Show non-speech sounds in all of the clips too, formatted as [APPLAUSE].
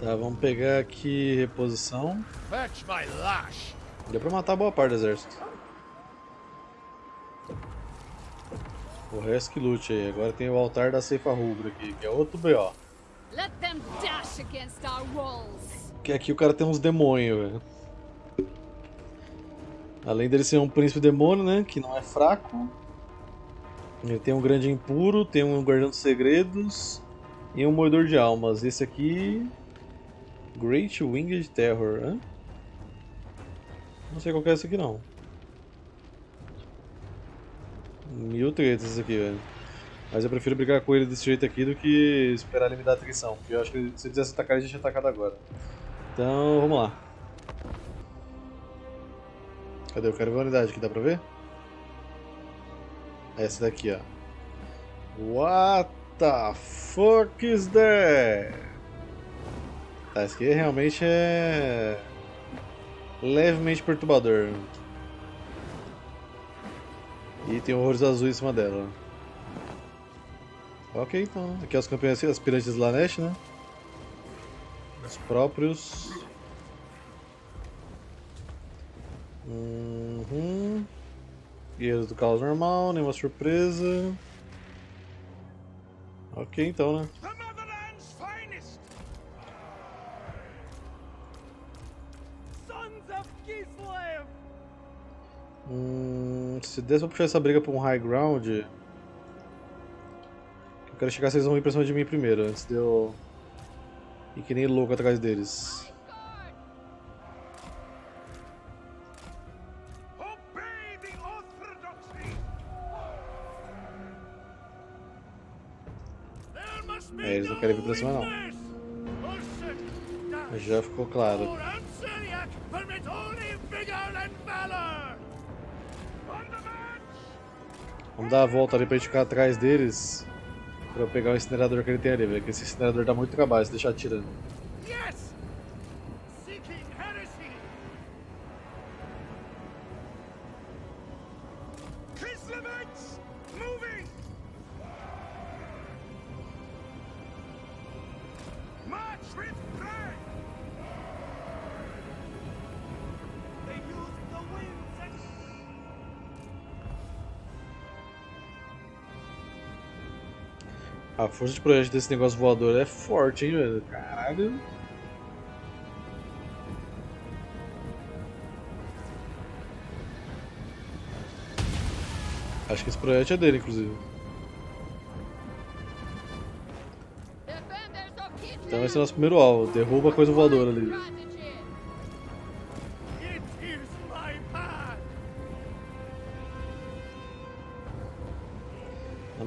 Tá, vamos pegar aqui reposição. Fetch my lash. Deu pra matar boa parte do exército. O resto que lute aí. Agora tem o altar da ceifa rubra aqui, que é outro BO. Let them dash against our walls. Que aqui o cara tem uns demônios, velho. Além dele ser um príncipe demônio, né? Que não é fraco. Ele tem um grande impuro, tem um guardião dos segredos e um moedor de almas. Esse aqui. Great Winged Terror, hã? Não sei qual que é esse aqui não. Mil tretas esse aqui, velho. Mas eu prefiro brigar com ele desse jeito aqui do que esperar ele me dar atrição. Porque eu acho que se ele quisesse atacar, ele já tinha atacado agora. Então, vamos lá. Cadê? Eu quero ver a unidade aqui, dá pra ver? Essa daqui, ó. What the fuck is that? Tá, esse aqui realmente é... Levemente perturbador. E tem horrores azuis em cima dela. Ok, então. Aqui é os campeões aspirantes de Slanesh, né? Os próprios. Uhum. Guerreiros do caos normal, nenhuma surpresa. Ok, então, né? Hum, se desse pra puxar essa briga pra um high ground. Eu quero chegar eles vão ir pra cima de mim primeiro, antes de eu. ir que nem louco atrás deles. É, eles não querem vir pra cima, não. Já ficou claro. Vamos dar a volta ali pra gente ficar atrás deles. Pra eu pegar o incinerador que ele tem ali, velho. Que esse incinerador dá muito trabalho se deixar atirando. Força de projeto desse negócio voador é forte, hein, velho. Caralho. Acho que esse projeto é dele, inclusive. Então esse é o nosso primeiro alvo. Derruba a coisa voadora ali.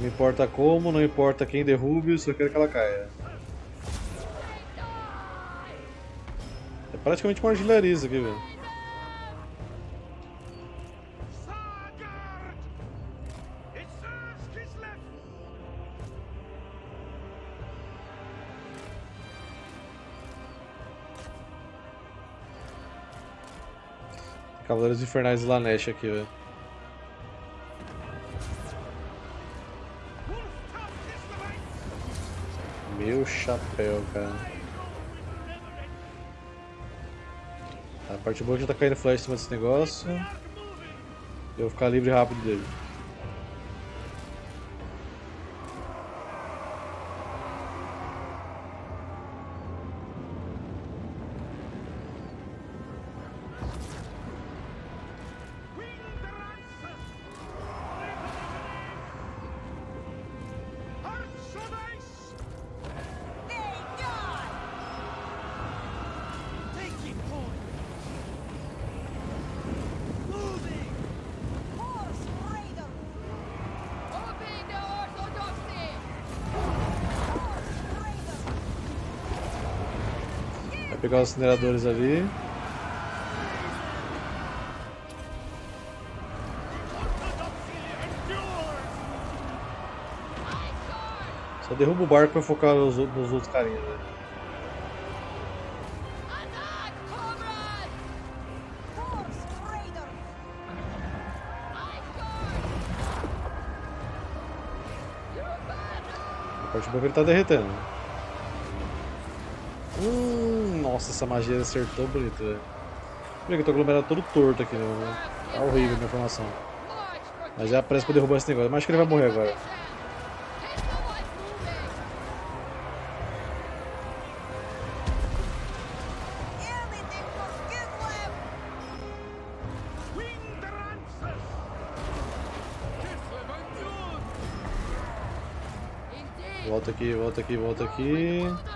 Não importa como, não importa quem derrube, só quero que ela caia. É praticamente uma artilharia isso aqui, velho. Cavaleiros Infernais Lanesh aqui, velho. Chapéu, cara. A parte boa é que já tá caindo flash em cima desse negócio. Eu vou ficar livre rápido dele. Pegar os incineradores ali. Só derruba o barco pra focar nos, nos outros carinhas, né? A parte boa que ele tá derretendo. Nossa, essa magia acertou bonito, velho. Por que eu tô aglomerado todo torto aqui, né? Tá horrível a minha formação. Mas já aparece pra derrubar esse negócio. Mas acho que ele vai morrer agora. Volta aqui, volta aqui, volta aqui.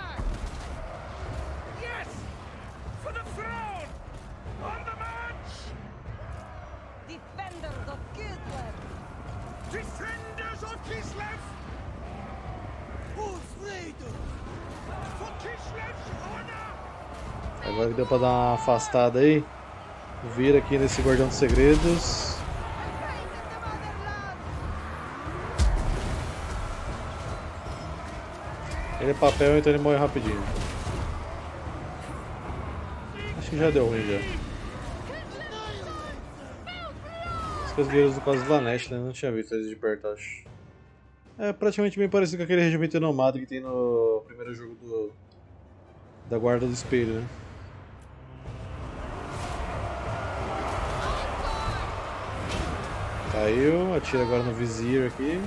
Pra dar uma afastada aí. Vira aqui nesse guardião dos segredos. Ele é papel, então ele morre rapidinho. Acho que já deu ruim já. Coisas guerreiros do caso Vanesh, né? Não tinha visto eles de perto, acho. É praticamente bem parecido com aquele regimento nomado que tem no primeiro jogo do. Da Guarda do Espelho, né? Caiu, atira agora no Vizir aqui.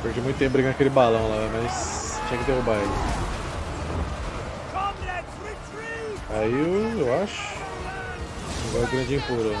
Perdi muito tempo brigando com aquele balão lá, mas tinha que derrubar ele. Retreat! Caiu, eu acho. Agora o power!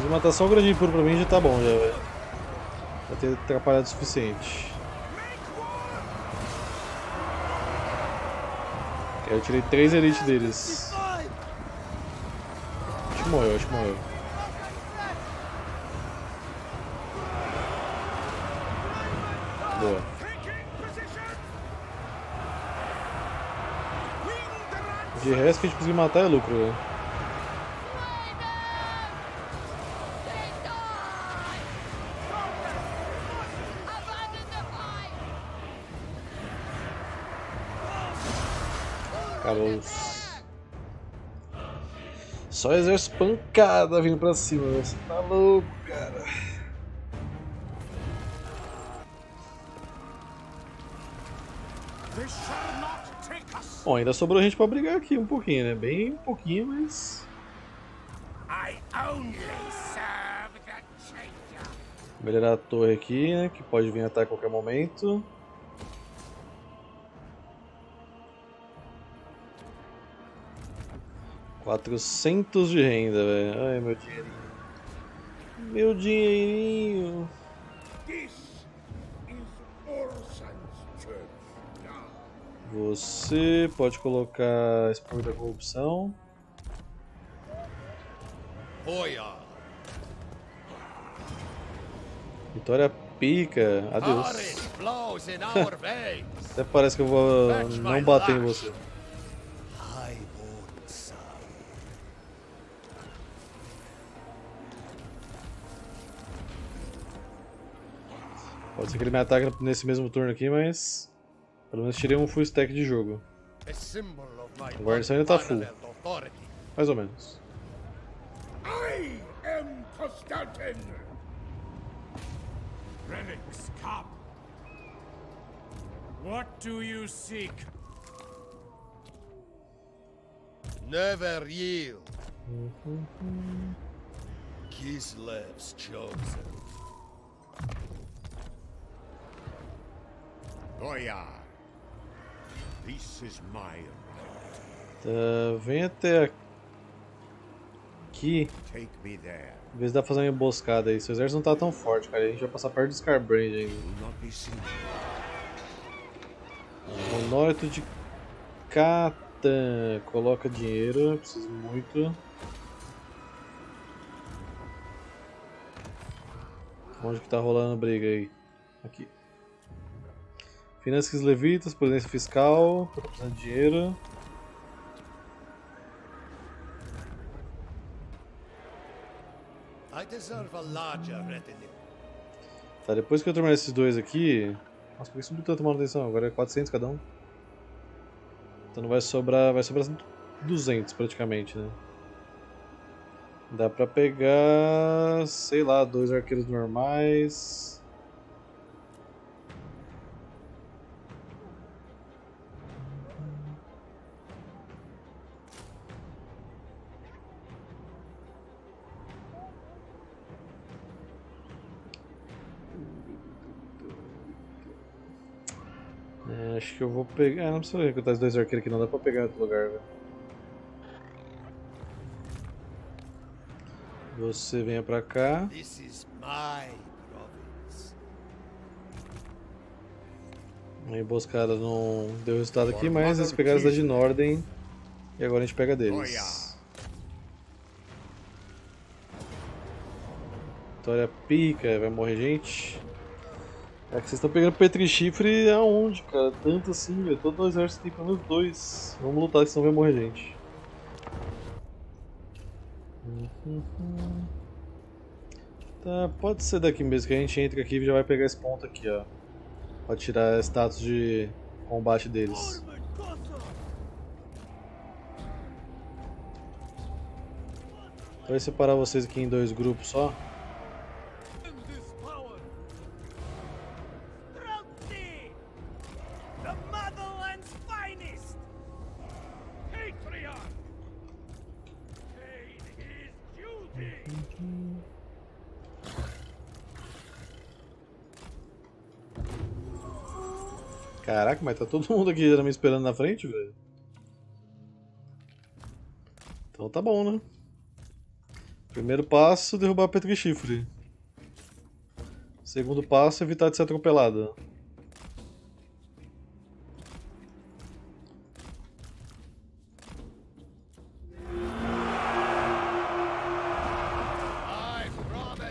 Se matar só o grande impuro pra mim já tá bom, já, velho. Ter atrapalhado o suficiente. Eu tirei três elites deles. Acho que morreu, acho que morreu. Boa. De resto que a gente conseguir matar é lucro, né? Só exército pancada vindo pra cima, velho. Você tá louco, cara. Bom, ainda sobrou gente pra brigar aqui um pouquinho, né? Bem um pouquinho, mas. Melhorar a torre aqui, né? Que pode vir atacar a qualquer momento. Quatrocentos de renda, velho. Ai, meu dinheirinho. Meu dinheirinho. Você pode colocar expor da corrupção. Vitória pica. Adeus. [LAUGHS] Até parece que eu vou não bater em você. Pode ser que ele me ataque nesse mesmo turno aqui, mas. Pelo menos tirei um full stack de jogo. A my A guarnição ainda tá full. Mais ou menos. I am Constantin! Relics come. What do you seek? Never yield. Kislev's chosen. Tá, vem até aqui. Se dá pra fazer uma emboscada aí. Seu exército não tá tão forte, cara. A gente vai passar perto do Scarbrand ainda. Monólito de Tá, coloca dinheiro, preciso muito. Onde que tá rolando a briga aí? Aqui. Finanças levitas, presidência fiscal, tô precisando de dinheiro. I deserve a larger retinue. Tá, depois que eu terminar esses dois aqui... Nossa, por que subiu tanta manutenção? Agora é 400 cada um. Então não vai sobrar... vai sobrar 200 praticamente, né? Dá pra pegar... sei lá, dois arqueiros normais... acho que eu vou pegar. Ah, não precisa recrutar os dois arqueiros aqui, não dá pra pegar outro lugar, velho. Você venha pra cá. This is my province. A emboscada não deu resultado aqui, mas eles pegaram a cidade de Norden. E agora a gente pega deles. Vitória pica, vai morrer gente. É que vocês estão pegando Petri Chifre aonde, cara? Tanto assim, velho. Todo o exército tem pelo menos dois. Vamos lutar, senão vai morrer gente. Tá, pode ser daqui mesmo, que a gente entra aqui e já vai pegar esse ponto aqui, ó. Pra tirar status de combate deles. Vai separar vocês aqui em dois grupos só. Mas tá todo mundo aqui já me esperando na frente, velho. Então tá bom, né? Primeiro passo, derrubar Petri Chifre. Segundo passo, evitar de ser atropelada.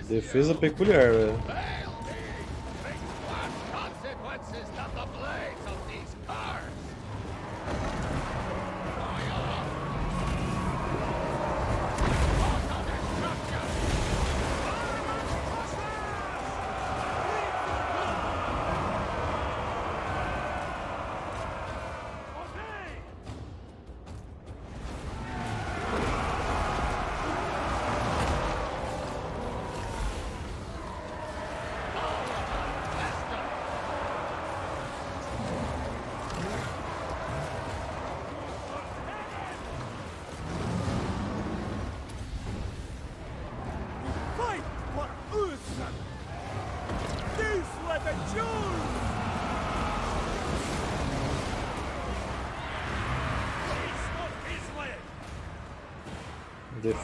Defesa peculiar, velho.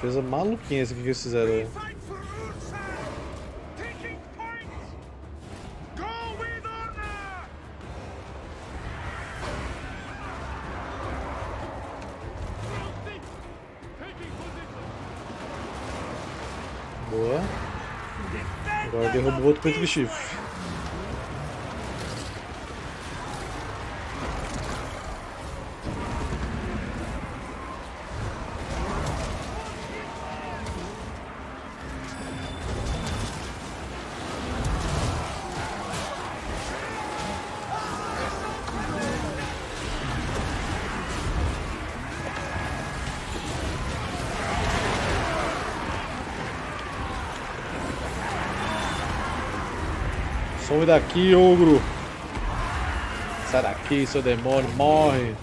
Defesa maluquinha aqui que eles fizeram. Boa. Agora derrubou outro Petri Israel! Chifre. Daqui, ogro! Sai daqui, seu demônio, morre!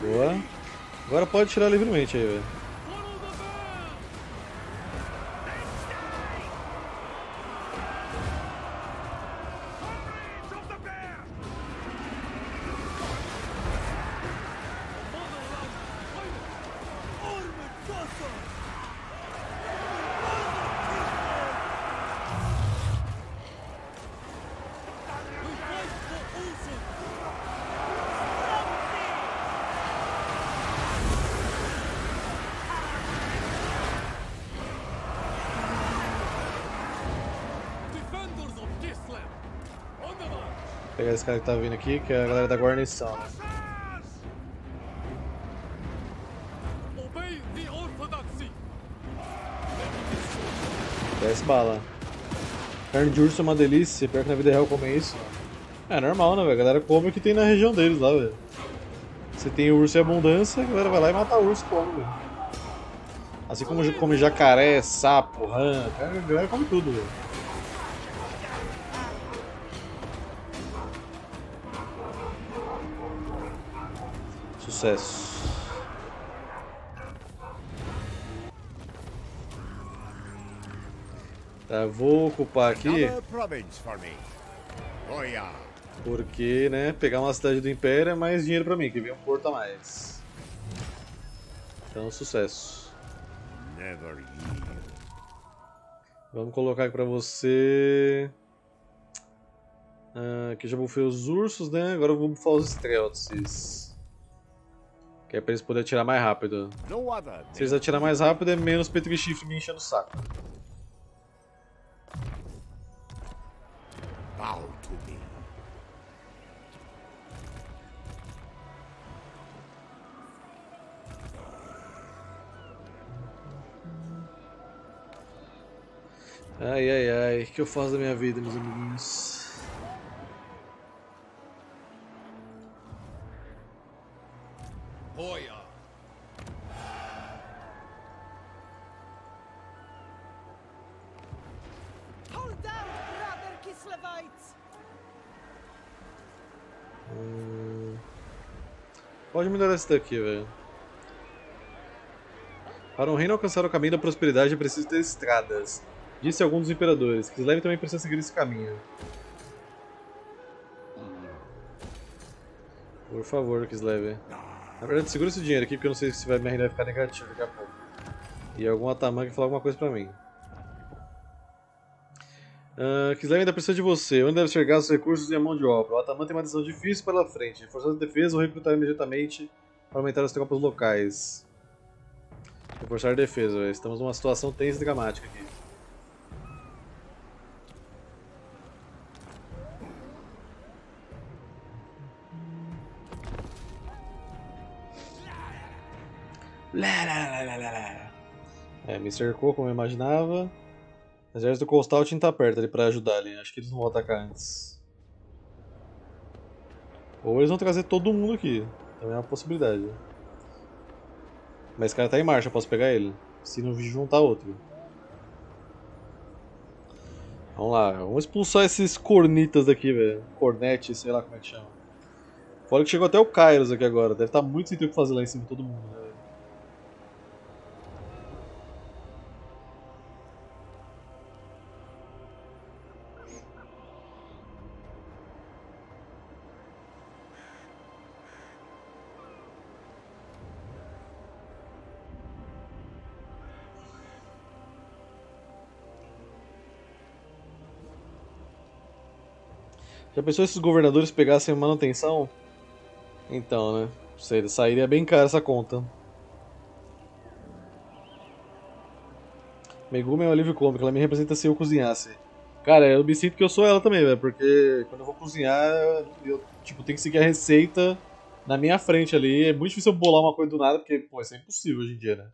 Boa. Agora pode tirar livremente aí, velho. Pegar esse cara que tá vindo aqui, que é a galera da guarnição. Desce bala. Carne de urso é uma delícia, pior que na vida real comer isso. É normal, né, velho? A galera come o que tem na região deles lá, velho. Se tem urso em abundância, a galera vai lá e mata urso come, velho. Assim como come jacaré, sapo, rã, a galera come tudo, velho. Sucesso. Tá, vou ocupar aqui. Porque, né, pegar uma cidade do Império é mais dinheiro pra mim, que vem um porto a mais. Então, sucesso. Vamos colocar aqui pra você... Ah, aqui já bufei os ursos, né? Agora eu vou bufar os Streltzes. Que é pra eles poderem atirar mais rápido. Se eles atirar mais rápido, é menos Petri Chifre me enchendo o saco. Bow to me. Ai, ai, ai. O que eu faço da minha vida, meus amiguinhos? Pode melhorar esse daqui, velho. Para um reino alcançar o caminho da prosperidade é preciso ter estradas. Disse algum dos imperadores. Kislev também precisa seguir esse caminho. Por favor, Kislev. Na verdade, segura esse dinheiro aqui porque eu não sei se vai, renda vai ficar negativa daqui a pouco. E algum atamanque falar alguma coisa pra mim. Uh, Kislev ainda precisa de você. Onde deve ser gastos os recursos e a mão de obra? O Ataman tem uma decisão difícil pela frente. Reforçar a defesa ou recrutar imediatamente para aumentar as tropas locais. Reforçar a defesa, véio. estamos numa situação tensa e dramática aqui. Lá, lá, lá, lá, lá. É, me cercou como eu imaginava. O exército do Constaltin tá perto ali pra ajudar ali. Acho que eles não vão atacar antes. Ou eles vão trazer todo mundo aqui. Também é uma possibilidade. Mas esse cara tá em marcha, posso pegar ele. Se não juntar outro. Vamos lá, vamos expulsar esses cornitas daqui, velho. Cornete, sei lá como é que chama. Fora que chegou até o Kairos aqui agora. Deve estar muito sem ter o que fazer lá em cima todo mundo, né? Já pensou se os governadores pegassem manutenção? Então, né? Sei, sairia bem cara essa conta. Megumi é um alívio cômico, ela me representa se eu cozinhasse. Cara, eu me sinto que eu sou ela também, velho, porque quando eu vou cozinhar, eu tipo, tenho que seguir a receita na minha frente ali. É muito difícil eu bolar uma coisa do nada, porque, pô, isso é impossível hoje em dia, né?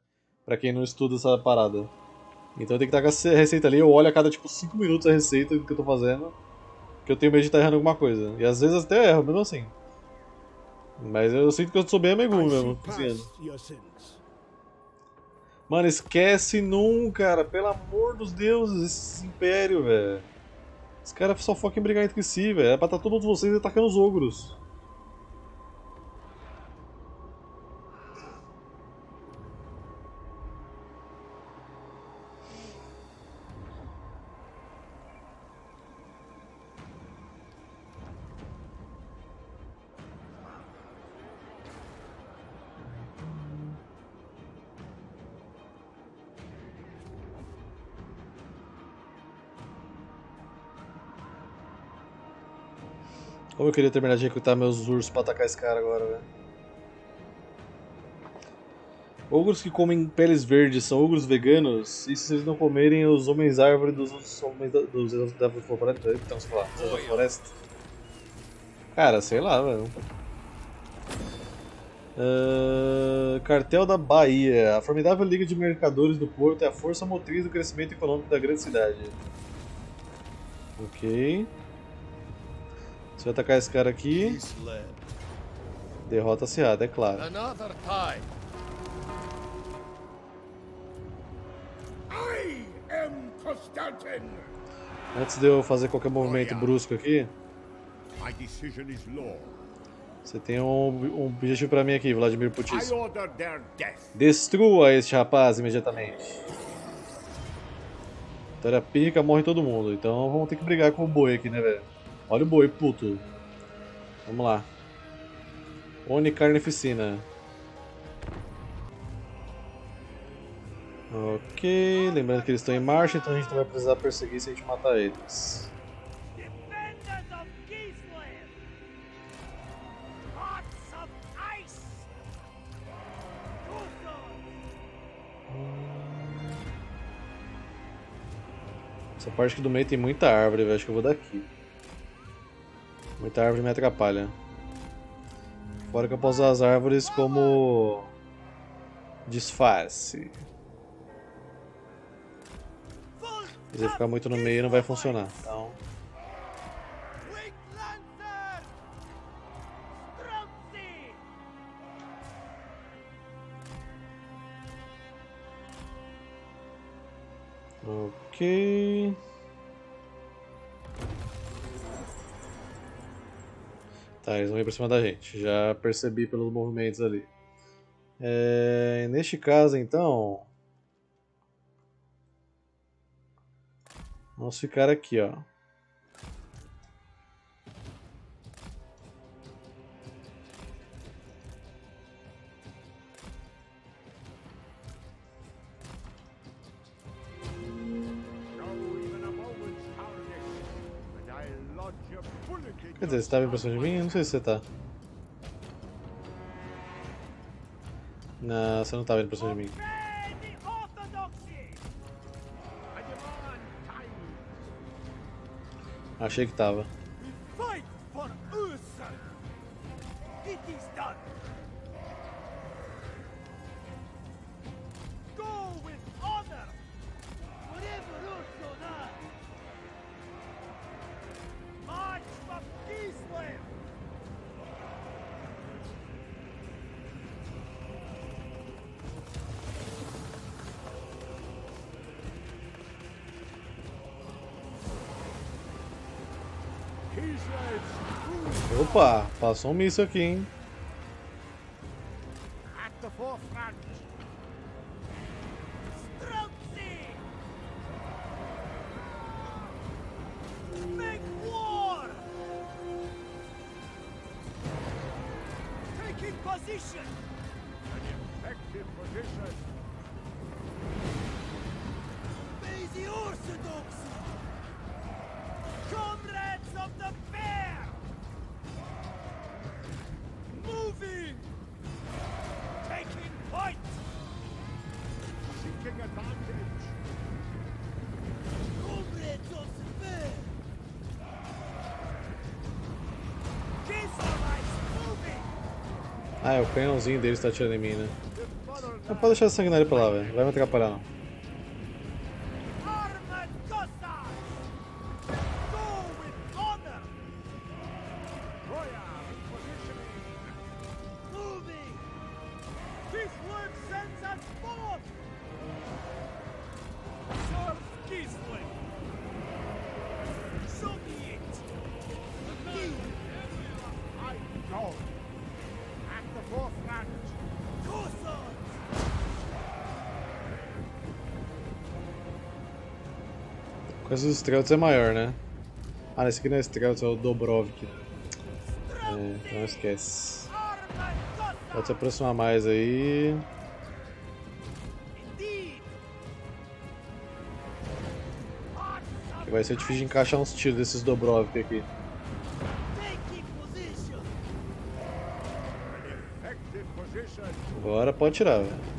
Pra quem não estuda essa parada. Então eu tenho que estar com a receita ali, eu olho a cada, tipo, 5 minutos a receita do que eu tô fazendo. Que eu tenho medo de estar errando alguma coisa. E às vezes até erro, mesmo assim. Mas eu sinto que eu sou bem a Megumi mesmo, cozinhando. Mano, esquece nunca, cara. Pelo amor dos deuses, esse império, velho. Os caras só focam em brigar entre si, velho. É pra estar todos vocês atacando os ogros. Como eu queria terminar de recrutar meus ursos pra atacar esse cara agora, velho. Ogros que comem peles verdes são ogros veganos? E se eles não comerem os homens árvore dos outros homens da, dos da floresta? Então, sei lá, da floresta. Cara, sei lá, velho. Ah, cartel da Bahia. A formidável liga de mercadores do porto é a força motriz do crescimento econômico da grande cidade. Ok. Se eu atacar esse cara aqui, derrota acirrada, é claro. Another time. I am Constantin. Antes de eu fazer qualquer movimento brusco aqui, My decision is law. você tem um, um objetivo pra mim aqui, Vladimir Putin. Destrua este rapaz imediatamente. Vitória pica, morre todo mundo. Então vamos ter que brigar com o boi aqui, né, velho? Olha o boi, puto. Vamos lá. Oni Carnificina. Ok, lembrando que eles estão em marcha, então a gente não vai precisar perseguir se a gente matar eles. Essa parte aqui do meio tem muita árvore, velho. Acho que eu vou daqui. Muita árvore me atrapalha. Fora que eu posso usar as árvores como disfarce. Se ficar muito no meio não vai funcionar. Então, ok. Tá, eles vão ir pra cima da gente. Já percebi pelos movimentos ali. É, neste caso, então. Vamos ficar aqui, ó. Quer dizer, você vindo pra cima de mim? Não sei se você tá. Não, você não tá vindo pra cima de mim. Achei que tava. Passou um míssil aqui, hein? position. Ah, é o canhãozinho deles tá atirando em mim, né? Não pode deixar esse sanguinário pra lá, velho. Vai me atrapalhar, não. Com esses Strelts é maior, né? Ah, esse aqui não é Strelts, é o Dobrovik. É, então esquece. Pode se aproximar mais aí. Vai ser difícil de encaixar uns tiros desses Dobrovik aqui. Agora pode tirar, velho.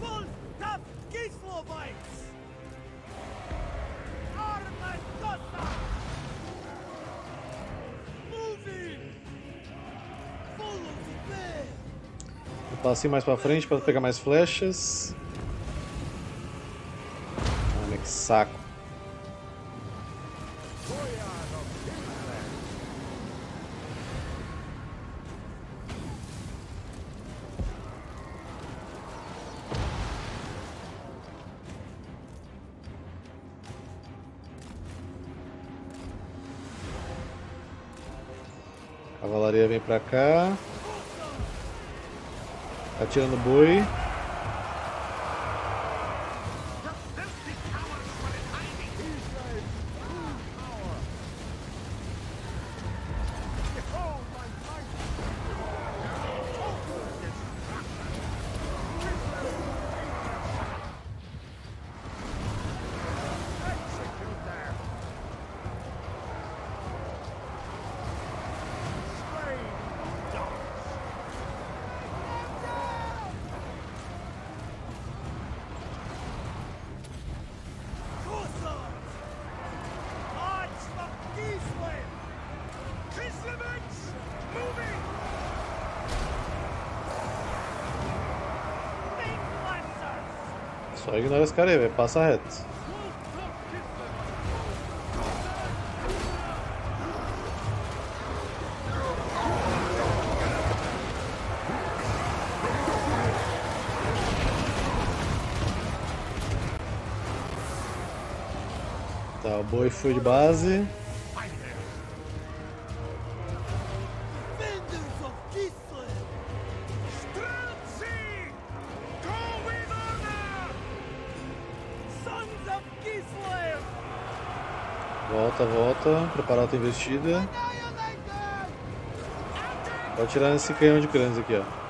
Passinho mais pra frente pra pegar mais flechas. Olha que saco. Cavalaria vem pra cá. Atira no boi. Só ignora esse cara aí, velho. Passa reto. Tá, o boi foi de base. Preparar outra investida. Annihilated! Pode tirar nesse canhão de crânios aqui, ó.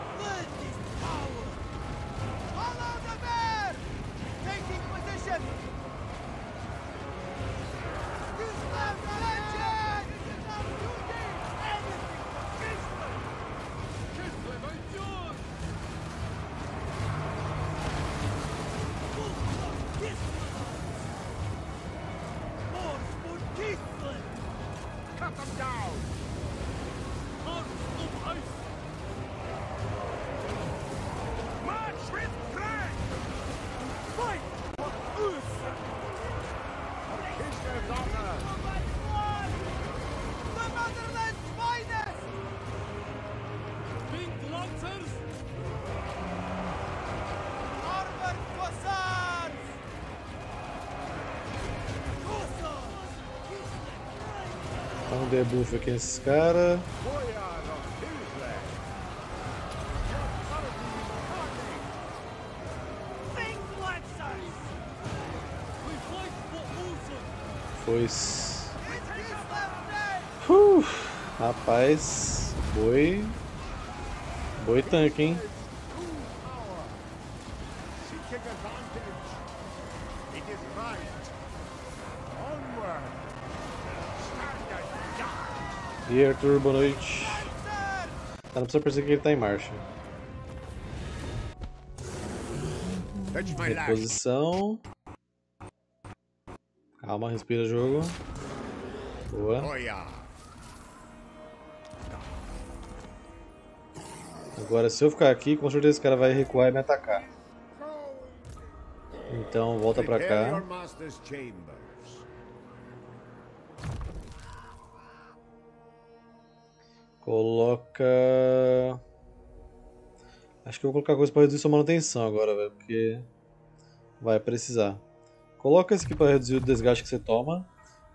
Ursa! Foice. It's Gisland's day! Uh, rapaz, boi. Boi tanque, hein? Aí, Arthur, boa noite. Tá, não precisa perceber que ele tá em marcha. Reposição. Calma, respira jogo. Boa. Agora, se eu ficar aqui, com certeza esse cara vai recuar e me atacar. Então, volta pra cá. Coloca. Acho que eu vou colocar coisa pra reduzir sua manutenção agora, velho, porque vai precisar. Coloca esse aqui pra reduzir o desgaste que você toma.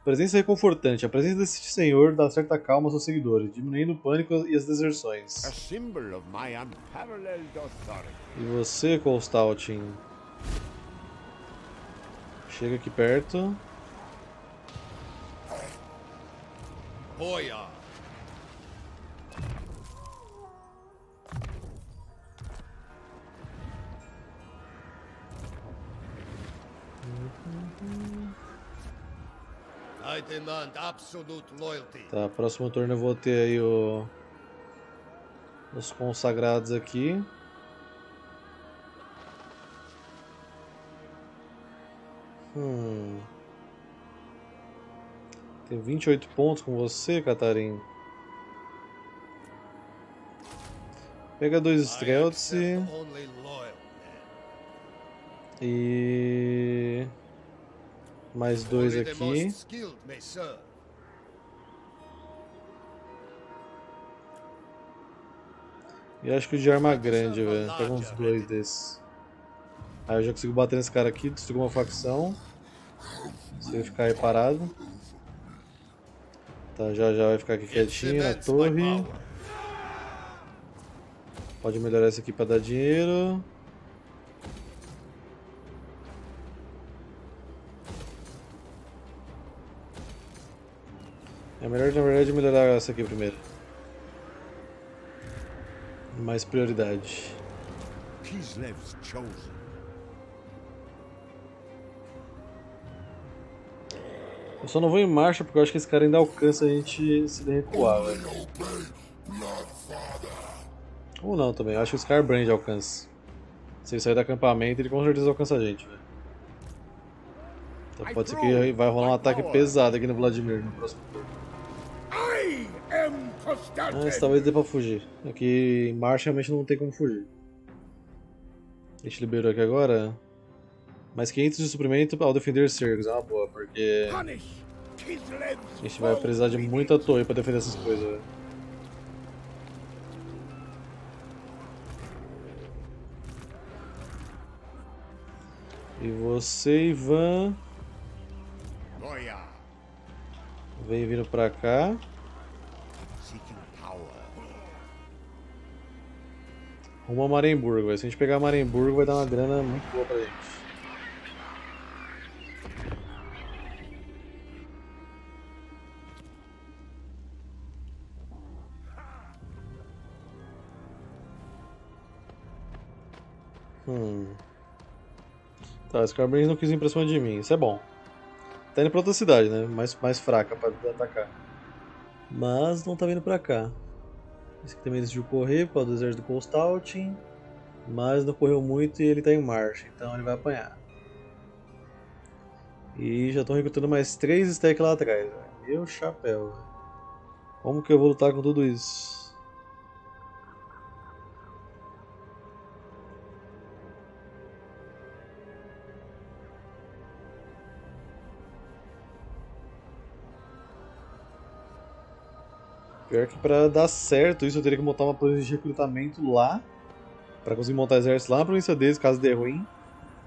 Presença reconfortante. A presença desse senhor dá certa calma aos seus seguidores, diminuindo o pânico e as deserções. E você, Colstaltin? Chega aqui perto. Boyar! I demand absolute loyalty. Tá, próximo turno eu vou ter aí o... os consagrados aqui. Hum. Tem 28 pontos com você, Catarim. Pega dois Streltz men. e. Mais dois aqui. E acho que o de arma grande, velho. Pega uns dois desses. Aí eu já consigo bater nesse cara aqui, destruir uma facção. Se ele ficar aí parado. Tá, já já vai ficar aqui quietinho na torre. Pode melhorar esse aqui pra dar dinheiro. Melhor, na verdade, melhorar essa aqui primeiro. Mais prioridade. Kislev's chosen. Eu só não vou em marcha porque eu acho que esse cara ainda alcança a gente se recuar, velho. Ou não também, eu acho que o Scarbrand alcança. Se ele sair do acampamento, ele com certeza alcança a gente, velho. Então pode ser que vai rolar um ataque pesado aqui no Vladimir no próximo turno. Mas talvez dê pra fugir. Aqui em marcha realmente não tem como fugir. A gente liberou aqui agora. Mais 500 de suprimento ao defender cercos, é uma boa, porque a gente vai precisar de muita torre pra defender essas coisas, velho. E você, Ivan, vem vindo pra cá. Rumo a Maremburgo. Se a gente pegar Maremburgo, vai dar uma grana muito boa pra gente. Hum. Tá, esse Carbrange não quis ir pra cima de mim, isso é bom. Tá indo pra outra cidade, né? Mais, mais fraca pra atacar. Mas não tá vindo pra cá. Esse aqui também decidiu correr causa do exército do Constaltin. Mas não correu muito e ele tá em marcha, então ele vai apanhar. E já estão recrutando mais 3 stacks lá atrás. Meu chapéu. Como que eu vou lutar com tudo isso? Pior que pra dar certo isso eu teria que montar uma plano de recrutamento lá Pra conseguir montar exército lá na província deles, caso dê ruim.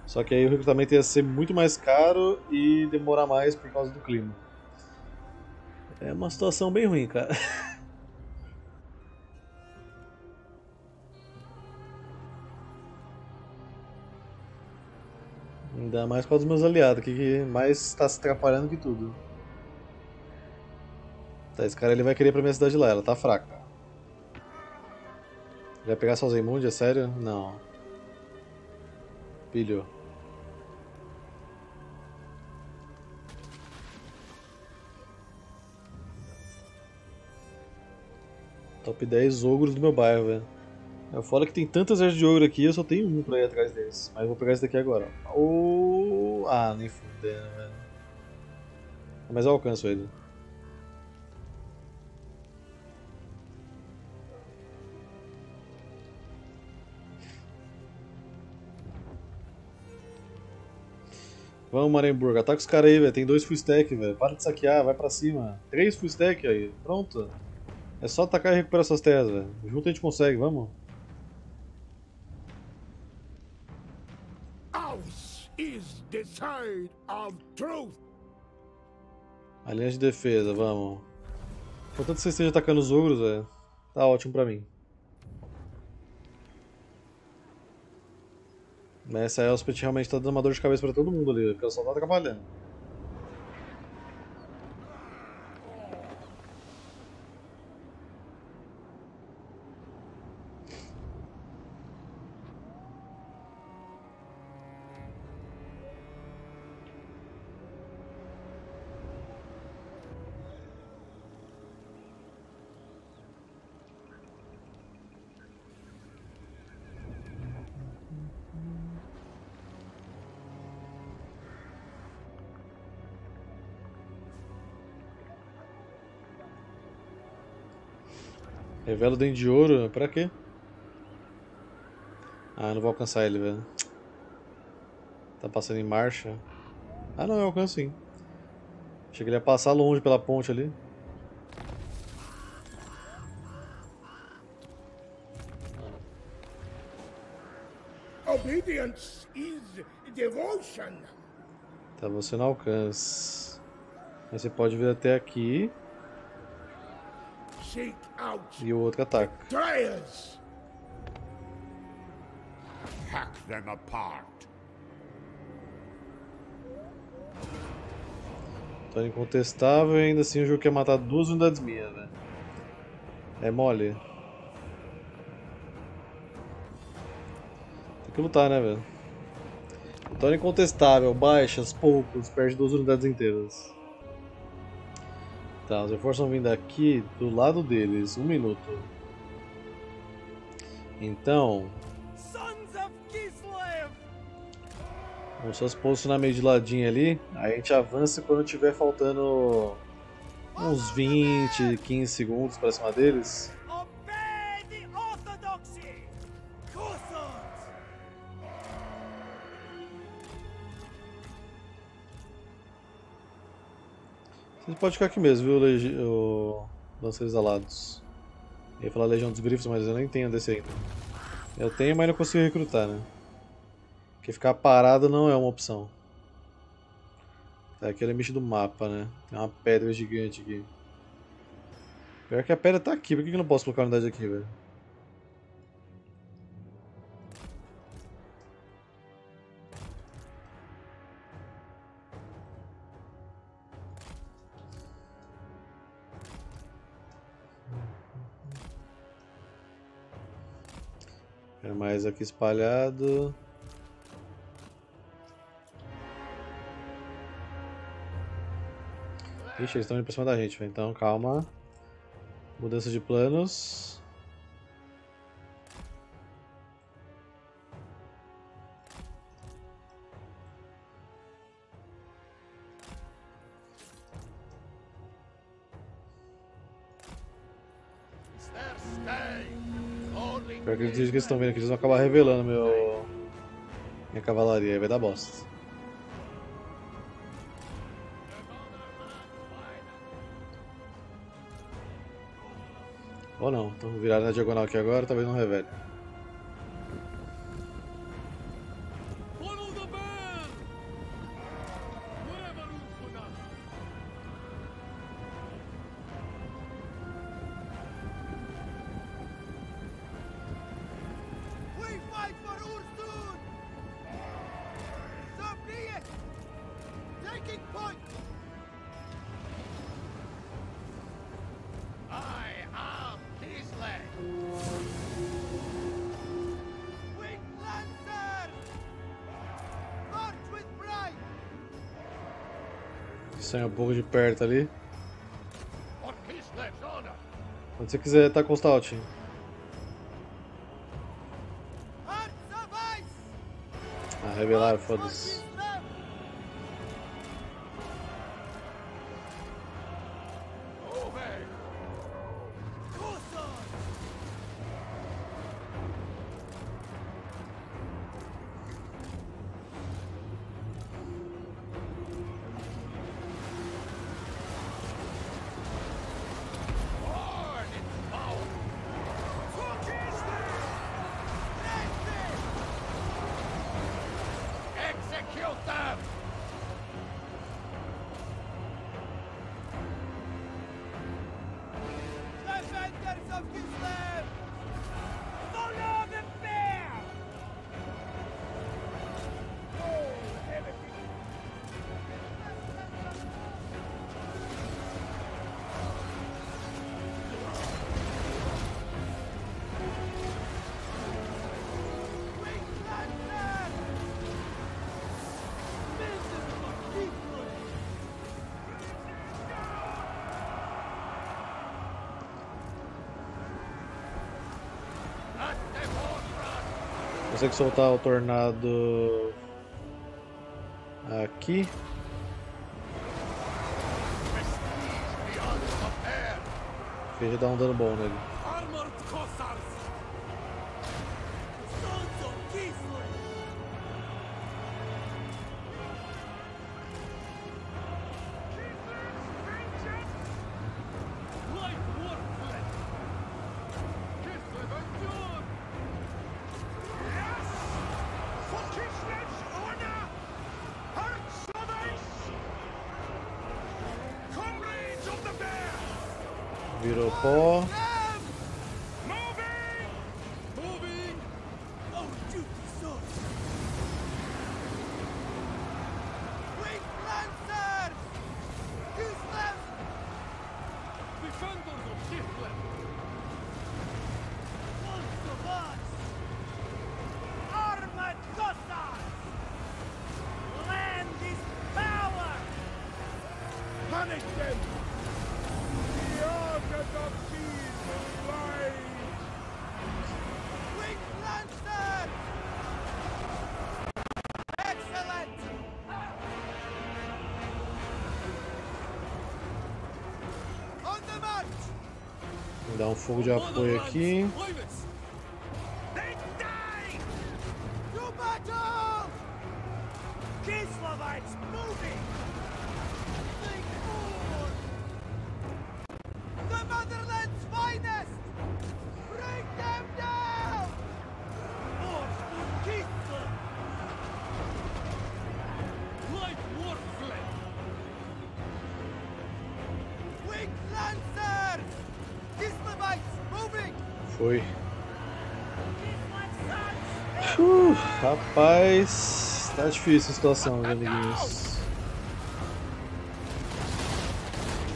Só que aí o recrutamento ia ser muito mais caro e demorar mais por causa do clima. É uma situação bem ruim, cara. [LAUGHS] Ainda mais causa dos meus aliados, que mais está se atrapalhando que tudo. Tá, esse cara ele vai querer ir pra minha cidade lá, ela tá fraca. Ele vai pegar só Imundia, sério? Não. Pilhou. Top 10 ogros do meu bairro, velho. É foda que tem tantas exércitos de ogro aqui, eu só tenho um pra ir atrás deles. Mas vou pegar esse daqui agora. Oh... Ah, nem fudendo, velho. Mas eu alcanço ele. Vamos, Maremburgo, ataca os caras aí, velho. Tem dois full stack, velho. Para de saquear, vai pra cima. Três full stack aí, pronto. É só atacar e recuperar suas terras, velho. Junto a gente consegue, vamos. Truth. Aliança de defesa, vamos. Contanto que você esteja atacando os ogros, velho. Tá ótimo pra mim. Essa Elspeth realmente tá dando uma dor de cabeça pra todo mundo ali, porque ela só tá atrapalhando. Revela o dente de ouro, pra quê? Ah, eu não vou alcançar ele, velho. Tá passando em marcha. Ah não, eu alcanço sim. Achei que ele ia passar longe pela ponte ali. Obedience is devotion. Tá, você não alcança. Aí você pode vir até aqui e o outro ataca. Hack them apart. Tá incontestável e ainda assim o jogo quer matar duas unidades minhas, velho. É mole. Tem que lutar, né, velho? Vitória incontestável, baixas, poucos, perde duas unidades inteiras. Tá, os reforços vão vindo aqui do lado deles, um minuto. Então, Sons of Kislev! vamos só se posicionar meio de ladinho ali. Aí a gente avança quando tiver faltando uns 20, 15 segundos para cima deles. Vocês podem ficar aqui mesmo, viu, Legi o Lanceiros Alados. Eu ia falar Legião dos Grifos, mas eu nem tenho desse ainda. Eu tenho, mas não consigo recrutar, né? Porque ficar parado não é uma opção. Tá, aqui é o limite do mapa, né? Tem uma pedra gigante aqui. Pior que a pedra tá aqui, por que que eu não posso colocar a unidade aqui, velho? Mais aqui espalhado. Ixi, eles estão indo pra cima da gente. Então calma. Mudança de planos. Que eles estão vendo aqui, eles vão acabar revelando meu. Minha cavalaria, vai dar bosta. Ou não, então virar na diagonal aqui agora, talvez não revele. Perto ali. Quando você quiser, tá com o stout. Ah, revelar, foda-se. Consegue soltar o tornado aqui. Já dá um dano bom nele. Fogo de apoio aqui. Rapaz, tá difícil a situação, meus amiguinhos.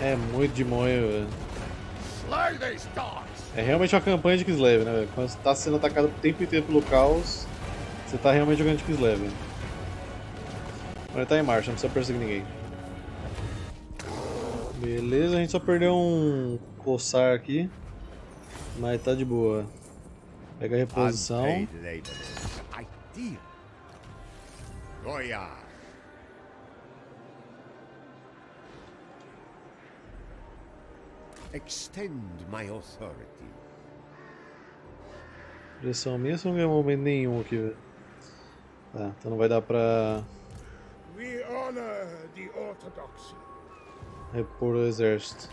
É muito de velho. É realmente uma campanha de Kislev, né, velho? Quando você tá sendo atacado o tempo inteiro pelo caos, você tá realmente jogando de Kislev. Ele tá em marcha, não precisa perseguir ninguém. Beleza, a gente só perdeu um coçar aqui, mas tá de boa. Pega a reposição. Ideal. Goya. Extend my authority. Pressão minha, você não ganhou momento nenhum aqui, velho. Tá, então não vai dar pra We honor the orthodoxy. repor o exército.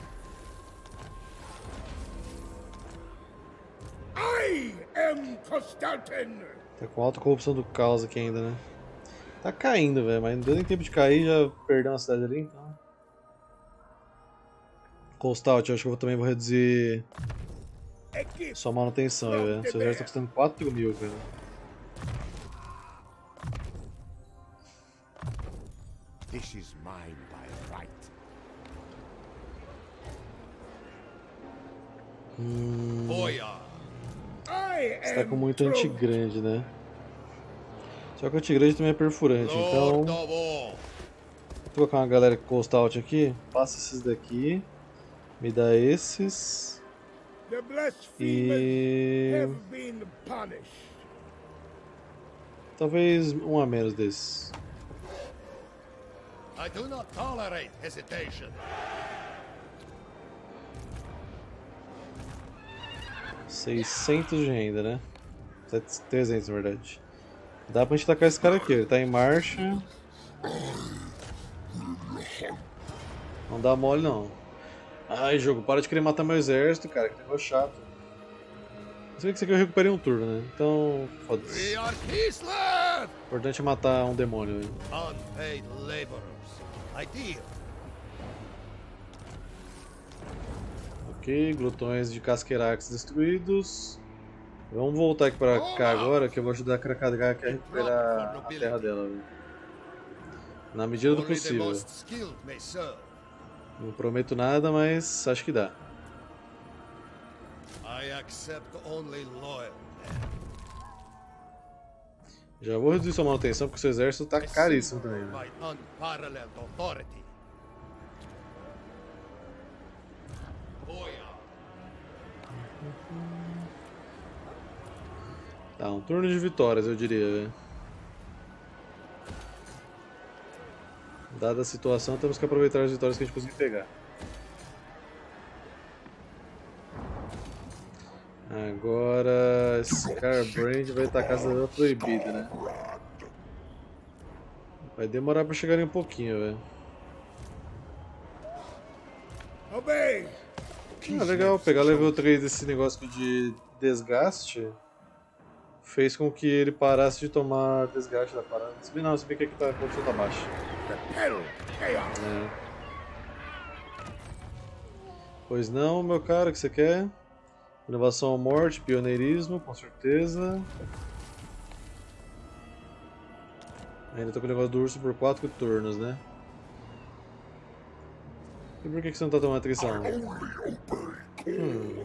I am Constantin! Tá com alta corrupção do caos aqui ainda, né? Tá caindo, velho, mas não deu nem tempo de cair, já perdeu uma cidade ali, então. Constout, eu acho que eu também vou reduzir sua manutenção aí, velho. Seu exército tá custando 4 mil, cara. This is mine by right. Boyar! I Você tá am com muito Trojan. antigrande, né? Só que o antigrande também é perfurante, então. All! Vou colocar uma galera com Constout aqui. Passa esses daqui. Me dá esses. E. have been punished. Talvez um a menos desses. I do not tolerate hesitation. Seiscentos de renda, né? Sete- 300 na verdade. Dá pra gente tacar esse cara aqui, ele tá em marcha. Não dá mole não. Ai, jogo, para de querer matar meu exército, cara, que negócio chato. Eu sei que isso aqui eu recuperei um turno, né? Então, foda-se. O importante é matar um demônio. né? Unpaid laborers. Ideal. Ok, glutões de Casquerax destruídos. Vamos voltar aqui pra cá agora, que eu vou ajudar a Krakadgar aqui a recuperar a terra dela. Na medida do possível. Não prometo nada, mas acho que dá. I accept only loyal men. Já vou reduzir sua manutenção porque seu exército tá I caríssimo também. né? Tá, um turno de vitórias, eu diria. velho. Dada a situação, temos que aproveitar as vitórias que a gente conseguir pegar. Agora, Scarbrand vai estar a casa dela proibida, né? Vai demorar pra chegarem um pouquinho, velho. Obey! Ah, legal, pegar level 3 desse negócio de desgaste fez com que ele parasse de tomar desgaste da parada. Se bem não, se bem que aqui tá, a condição tá baixa. É. Pois não, meu cara, o que você quer? Inovação à morte, pioneirismo, com certeza. Ainda tô com o negócio do urso por 4 turnos, né? E por que, você não tá tomando atenção? Hum.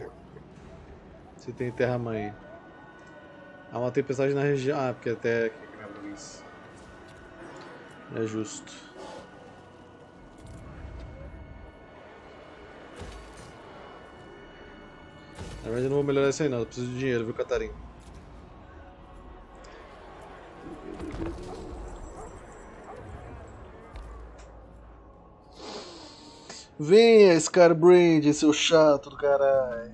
Se tem terra-mãe. Há uma tempestade na região. Ah, porque até aqui é. É justo. Na verdade eu não vou melhorar isso aí não, eu preciso de dinheiro, viu Catarina? Venha, Scarbrand, seu chato do caralho.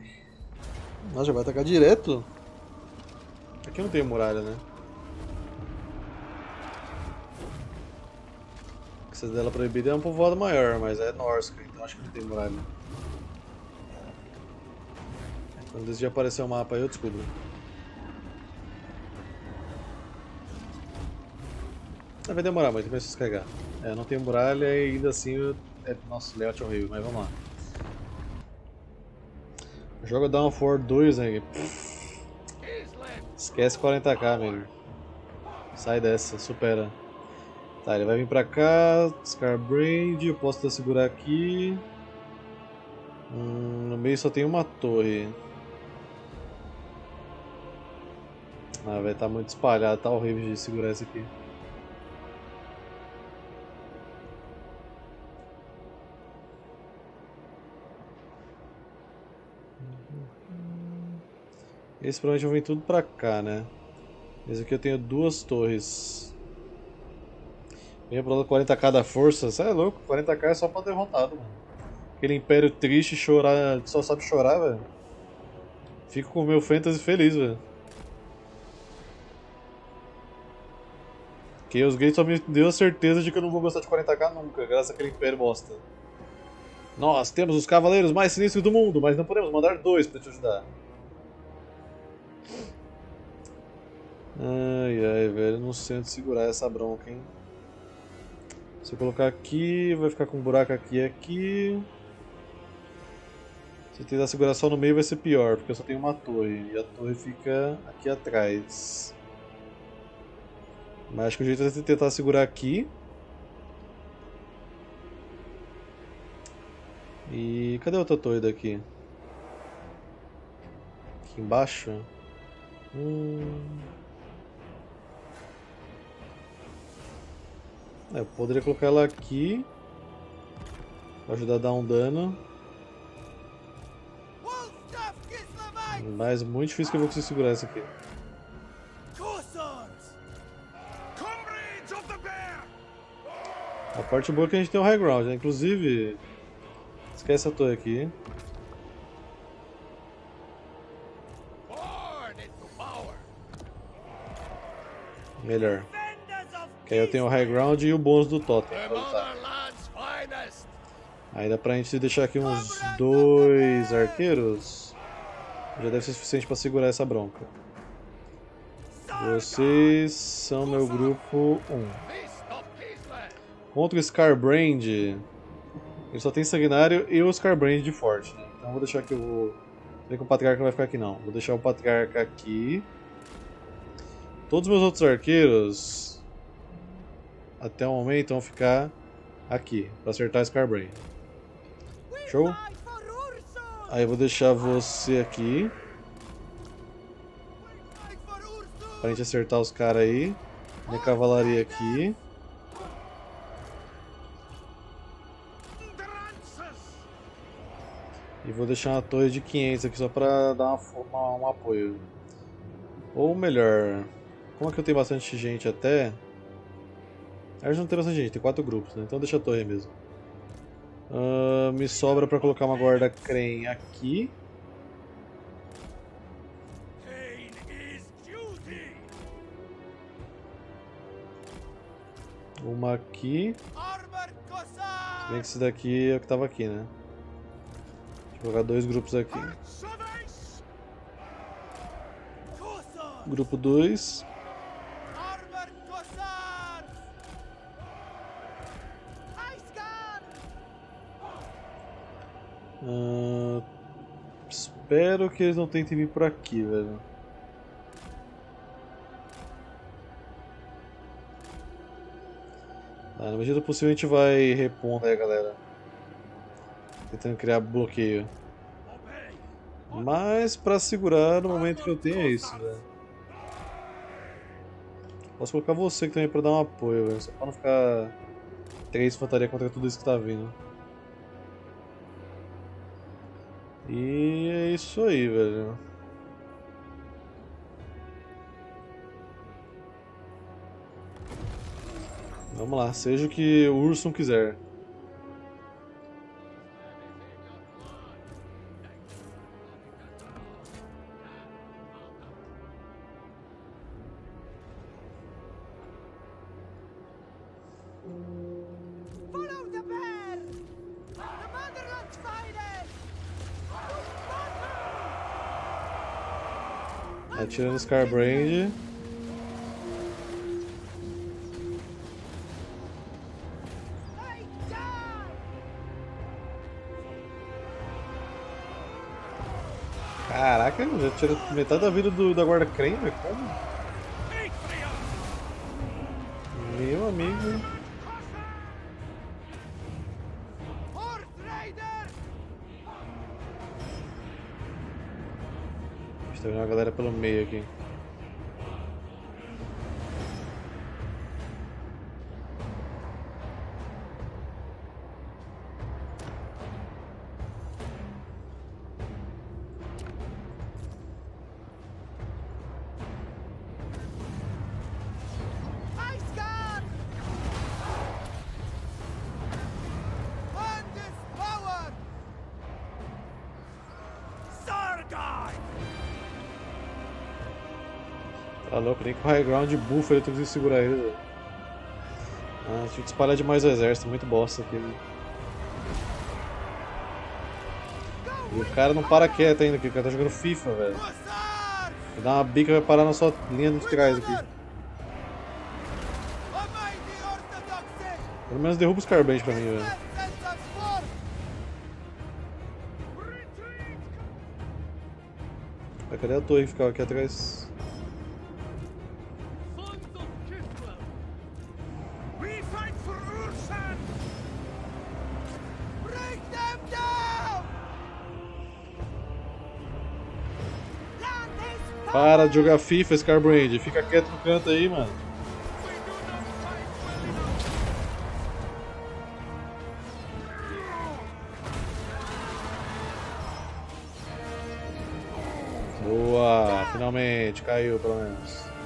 Nossa, já vai atacar direto? Aqui não tem muralha, né? Essa dela proibida é um povoado maior, mas é Norska, então acho que não tem muralha. Quando decidir aparecer o mapa aí eu descubro. Vai demorar muito, vai se descarregar. É, não tem muralha e ainda assim eu... é, nossa, layout é horrível, mas vamos lá. Joga Down for 2 aí. Esquece 40k, amigo. Sai dessa, supera. Tá, ele vai vir pra cá, Scarbrand, eu posso até segurar aqui. Hum, no meio só tem uma torre. Ah, estar tá muito espalhado, tá horrível de segurar esse aqui. Esse provavelmente vai vir tudo pra cá, né? Esse aqui eu tenho duas torres. Pro lado 40k da força. Você é louco, 40k é só pra derrotado, mano. Aquele império triste, chorar, só sabe chorar, velho. Fico com o meu fantasy feliz, velho. Chaos Gate só me deu a certeza de que eu não vou gostar de 40k nunca, graças àquele império bosta. Nós temos os cavaleiros mais sinistros do mundo, mas não podemos mandar dois pra te ajudar. Ai ai, velho, não sei onde segurar essa bronca, hein. Se eu colocar aqui, vai ficar com um buraco aqui e aqui. Se tentar segurar só no meio vai ser pior, porque eu só tenho uma torre, e a torre fica aqui atrás. Mas acho que o jeito é tentar segurar aqui. E cadê a outra torre daqui? Aqui embaixo? Hum... É, eu poderia colocar ela aqui. Pra ajudar a dar um dano. Mas muito difícil que eu vou conseguir segurar essa aqui. A parte boa é que a gente tem o high ground, né? Inclusive, esquece a torre aqui. Melhor. Que aí eu tenho o high ground e o bônus do totem. Aí dá pra gente deixar aqui uns dois arqueiros. Já deve ser suficiente pra segurar essa bronca. Vocês são meu grupo 1. Contra o Scarbrand, ele só tem Sanguinário e o Scarbrand de forte. Né? Então vou deixar aqui o... Vem com o Patriarca não vai ficar aqui não. Vou deixar o Patriarca aqui. Todos os meus outros arqueiros até o momento vão ficar aqui, para acertar Scarbrain. Show? Aí eu vou deixar você aqui. Pra gente acertar os caras aí. Minha cavalaria aqui. E vou deixar uma torre de 500 aqui só pra dar uma, um apoio. Ou melhor, como é que eu tenho bastante gente até... A gente não tem bastante gente, tem quatro grupos, né? Então deixa a torre mesmo. Uh, me sobra pra colocar uma guarda crem aqui. Uma aqui. Se bem que esse daqui é o que tava aqui, né? Eu colocar dois grupos aqui. Grupo 2. Espero que eles não tentem vir por aqui, velho. Ah, na medida do possível a gente vai repondo aí, galera. Tentando criar bloqueio. Mas pra segurar no momento que eu tenho é isso, velho. Posso colocar você também pra dar um apoio, velho. Só pra não ficar três infantaria contra tudo isso que tá vindo. E é isso aí, velho. Vamos lá, seja o que o Urson quiser. Atirando os Carbrand. Caraca, já tira metade da vida do, da guarda Kramer, como? Meu amigo. Vendo uma galera pelo meio aqui. Tá louco, com o high ground buff ele conseguiu segurar ele. velho. Ah, tive que espalhar demais o exército, muito bosta aqui. né? E o cara não para quieto ainda, aqui, o cara tá jogando FIFA, velho. Vai dar uma bica vai parar na sua linha de trás aqui. Pelo menos derruba os Carband pra mim, velho. Cadê a torre que ficava aqui atrás? Para de jogar FIFA, Scarbrand. Fica quieto no canto aí, mano. Boa! Finalmente, caiu pelo menos.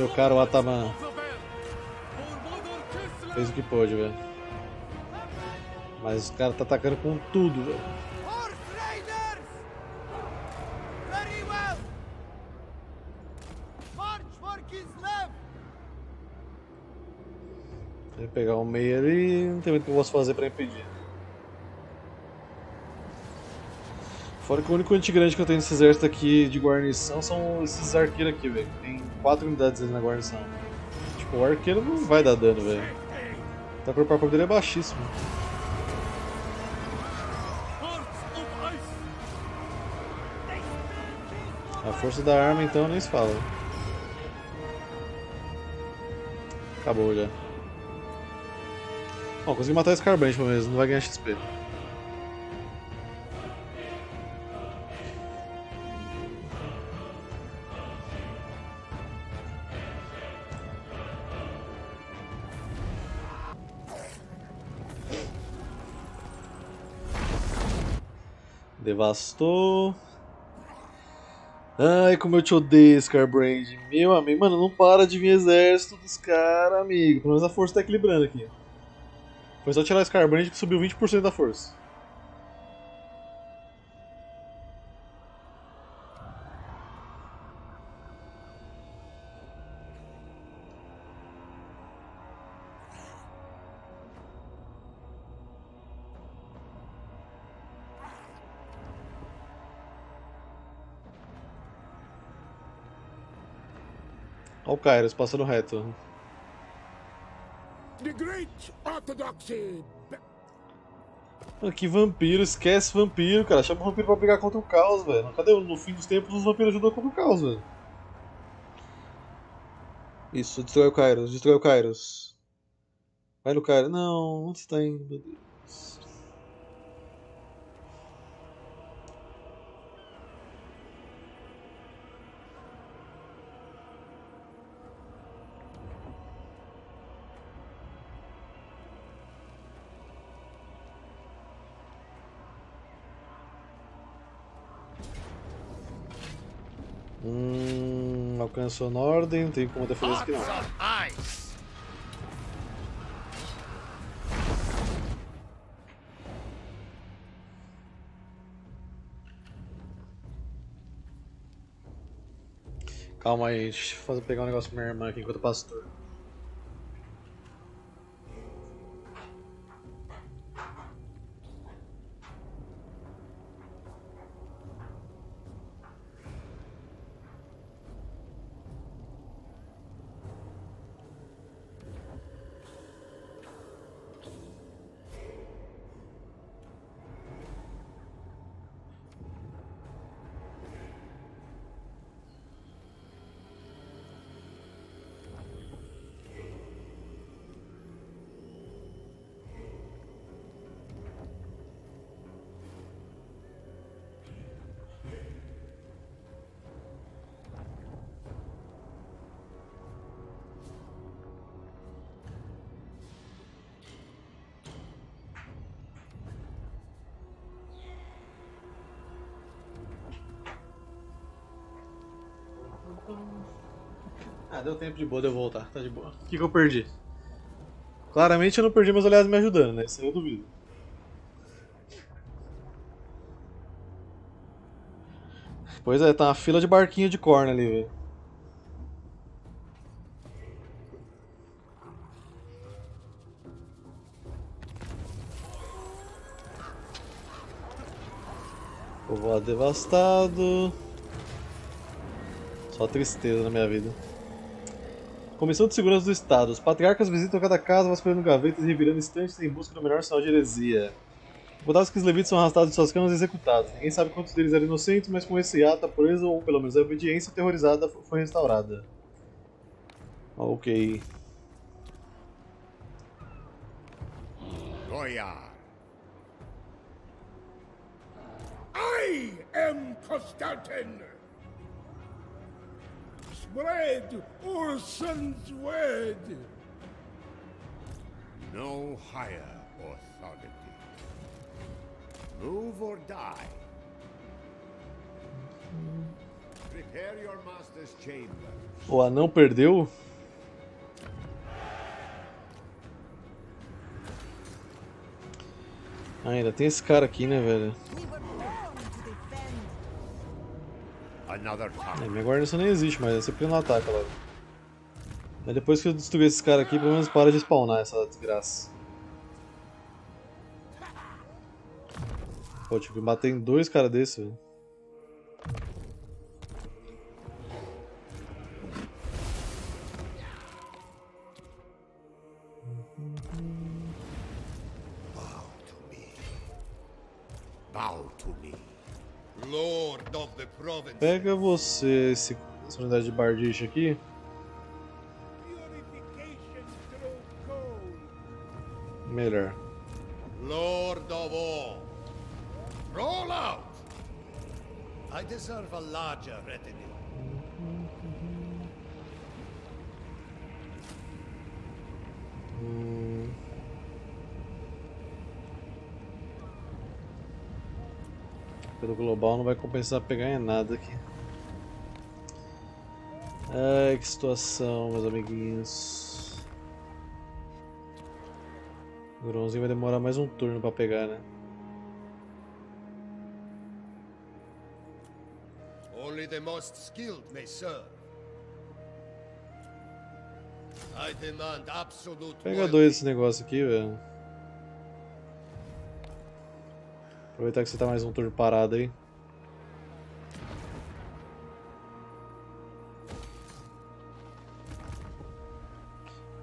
Meu caro Ataman. Fez o que pôde, velho. Mas os caras tá atacando com tudo, velho. Que pegar o meio ali não tem muito que eu posso fazer pra impedir. Fora que o único antigrande que eu tenho nesse exército aqui de guarnição são esses arqueiros aqui, velho. Tem quatro unidades ali na guarnição. Tipo, o arqueiro não vai dar dano, velho. Então o corpo a corpo dele é baixíssimo. A força da arma então nem se fala. Acabou já. Bom, consegui matar esse pelo menos, não vai ganhar XP. Devastou. Ai, como eu te odeio, Scarbrand. Meu amigo, mano, não para de vir exército dos caras, amigo. Pelo menos a força tá equilibrando aqui. Foi só tirar o Scarbrand que subiu 20% da força. Kairos passando reto. The great orthodoxy. Mano, que vampiro, esquece vampiro, cara. Chama o vampiro pra brigar contra o caos, velho. Cadê? No fim dos tempos os vampiros ajudam contra o caos, velho. Isso, destrói o Kairos, destrói o Kairos. Vai no Kairos. Não, onde você tá indo, Alcançou na ordem, não tem como defender isso aqui não. Calma aí, deixa eu pegar um negócio pra minha irmã aqui enquanto eu passo turno. Ah, deu tempo de boa de eu voltar, tá de boa. O que, que eu perdi? Claramente eu não perdi meus aliados me ajudando, né? Isso eu duvido. Pois é, tá uma fila de barquinho de corna ali, velho. Povoado devastado. Só tristeza na minha vida. Comissão de Segurança do Estado. Os patriarcas visitam cada casa, vasculhando gavetas e revirando estantes em busca do melhor sinal de heresia. Contados que os levitas são arrastados de suas camas e executados. Ninguém sabe quantos deles eram inocentes, mas com esse ato, a pureza, ou pelo menos a obediência aterrorizada, foi restaurada. Ok. Goyar. I am Constantin. Spread Urson's word. No higher authority. Move or die. Prepare your master's chamber. O anão perdeu? Ah, ainda tem esse cara aqui, né, velho? É, minha guarnição nem existe, mas é sempre não ataca lá. Mas depois que eu destruir esses caras aqui, pelo menos para de spawnar essa desgraça. Pô, tive que bater em dois caras desses, velho. Pega você, esse, essa unidade de bardiche aqui. Melhor. Lord of all. Roll out. I deserve a larger retinue. Hum. Pelo global não vai compensar pegar em nada aqui. Ai, que situação, meus amiguinhos. O Gronzinho vai demorar mais um turno pra pegar, né? Only the most skilled may serve. I demand absolute Pega dois desse negócio aqui, velho. Aproveitar que você tá mais um turno parado aí.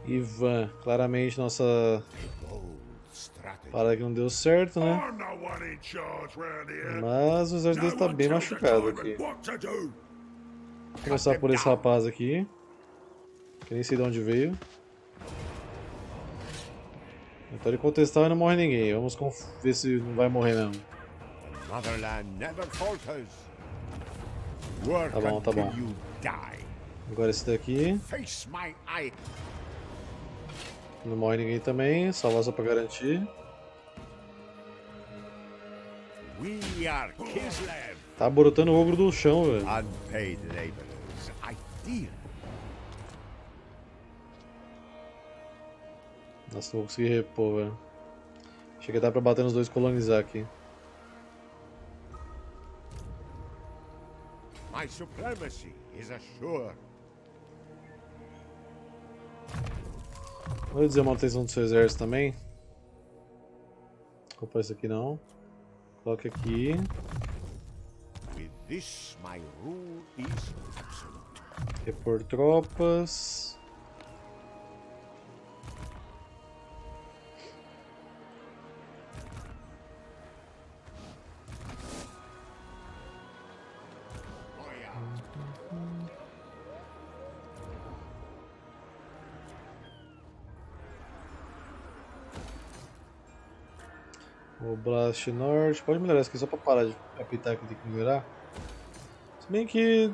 Ivan, claramente nossa parada que não deu certo, né? Mas o exército está bem machucado aqui. Vou começar por esse rapaz aqui. Que nem sei de onde veio. Então ele contestar e não morre ninguém. Vamos ver se não vai morrer mesmo. Tá bom, tá bom. Agora esse daqui. Face my eye. Não morre ninguém também. Salvar só pra garantir. Tá brotando o ogro do chão, velho. Nossa, não vou conseguir repor, velho. Achei que dá pra bater nos dois e colonizar aqui. My supremacy is assured. Vou dizer a manutenção do seu exército também. Opa, esse aqui não. Coloque aqui. With this, my rule is absolute. Repor tropas. Blast Norte. Pode melhorar isso aqui só pra parar de apitar que tem que melhorar. Se bem que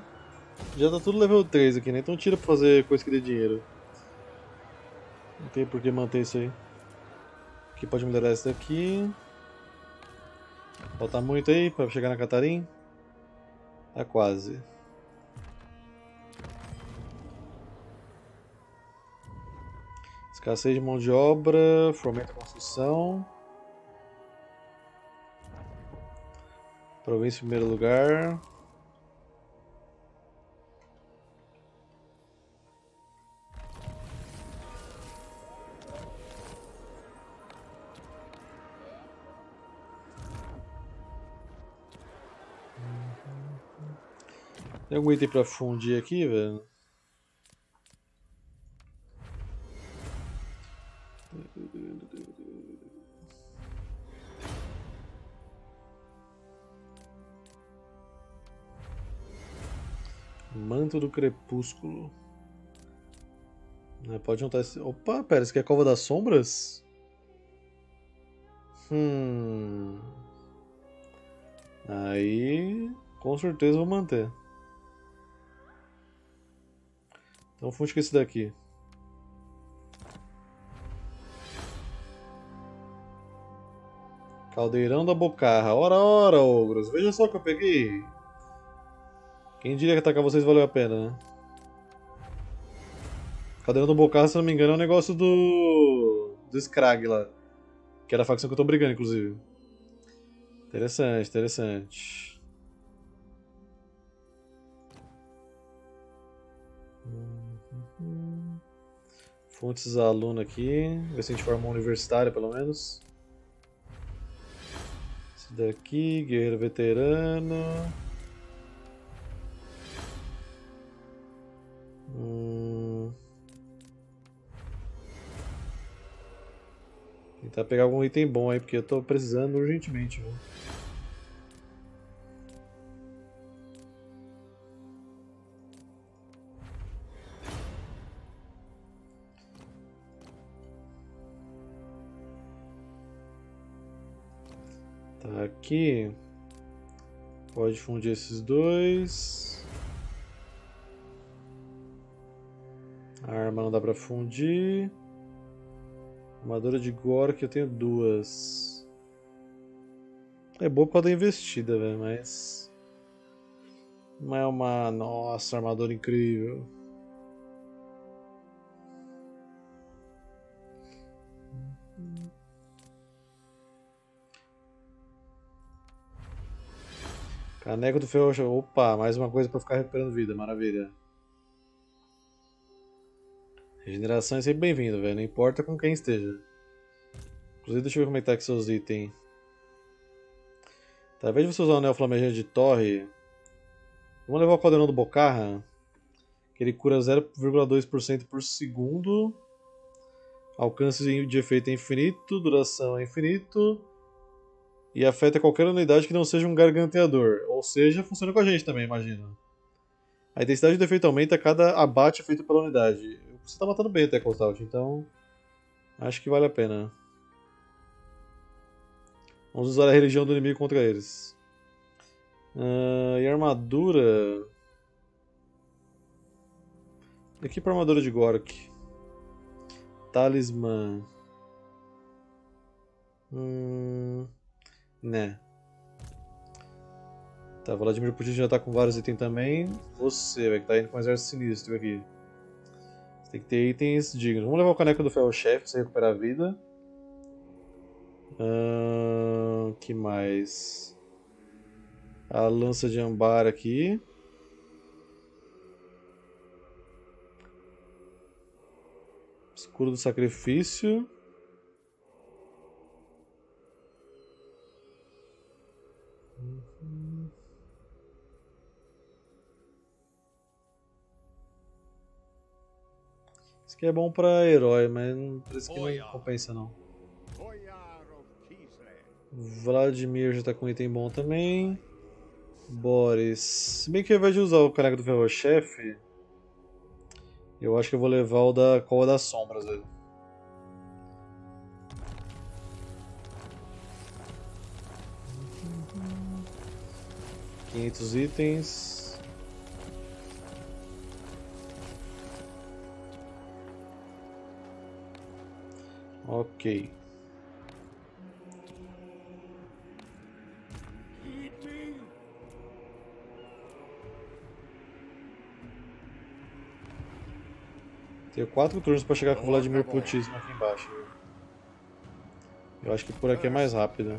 já tá tudo level 3 aqui, né? Então tira pra fazer coisa que dê dinheiro. Não tem por que manter isso aí. Aqui pode melhorar esse daqui. Falta muito aí pra chegar na Catarim. Tá quase. Escassez de mão de obra, fomenta construção. Província em primeiro lugar. Tem algum item pra fundir aqui, velho? Manto do Crepúsculo. É, pode juntar esse. Opa, pera, isso aqui é a Cova das Sombras? Hum. Aí. Com certeza vou manter. Então funde com esse daqui. Caldeirão da Bocarra. Ora, ora, ogros. Veja só o que eu peguei. Quem diria que atacar vocês valeu a pena, né? Caldeirão da Bocarra, se não me engano, é um negócio do. do Scrag lá. Que era a facção que eu tô brigando, inclusive. Interessante, interessante. Fontes aluno aqui. Ver se a gente forma uma universitária, pelo menos. Esse daqui, guerreiro veterano. Hum. Tentar pegar algum item bom aí, porque eu tô precisando urgentemente. Viu? Tá aqui. Pode fundir esses dois. A arma não dá pra fundir. Armadura de Gork eu tenho duas. É boa por causa da investida, velho, mas. Não é uma. Nossa, armadura incrível. Caneco do ferro. Opa, mais uma coisa pra ficar recuperando vida, maravilha. Regeneração é sempre bem-vindo, velho. Não importa com quem esteja. Inclusive, deixa eu ver como é que tá aqui seus itens. Tá, invés de você usar o anel flamejante de torre, vamos levar o caldeirão do Bocarra, que ele cura 0,2% por segundo Alcance de efeito é infinito, duração é infinito. E afeta qualquer unidade que não seja um garganteador. Ou seja, funciona com a gente também, imagino. A intensidade do efeito aumenta a cada abate feito pela unidade. Você tá matando bem até, Constant, então. Acho que vale a pena. Vamos usar a religião do inimigo contra eles. Ah, e armadura. Aqui pra armadura de Gork. Talismã. Hum. Né. Tá, Vladimir Putin já tá com vários itens também. Você, vai que tá indo com um exército sinistro aqui. Tem que ter itens dignos. Vamos levar o caneco do ferro-chefe pra você recuperar a vida. Ahn, que mais? A lança de ambar aqui. Escudo do sacrifício. Aqui é bom pra herói, mas não parece que não compensa não. Vladimir já tá com item bom também. Boris. Se bem que ao invés de usar o caneco do ferro-chefe, eu acho que eu vou levar o da Cova das Sombras. Velho. Quinhentos itens. Ok. Tenho quatro turnos pra chegar com o Vladimir Putismo aqui embaixo. Eu acho que por aqui é mais rápido.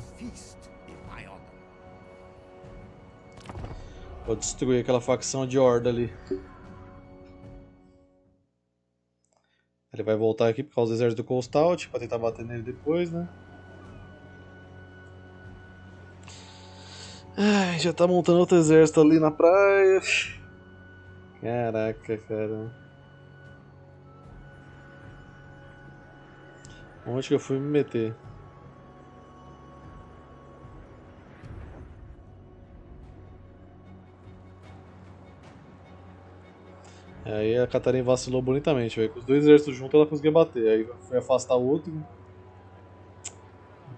Vou destruir aquela facção de horda ali. Ele vai voltar aqui por causa do exército do Coastal, pra tentar bater nele depois, né? Ai, já tá montando outro exército ali na praia. Caraca, cara. Onde que eu fui me meter? Aí a Catarina vacilou bonitamente, velho. Com os dois exércitos juntos ela conseguia bater. Aí foi afastar o outro.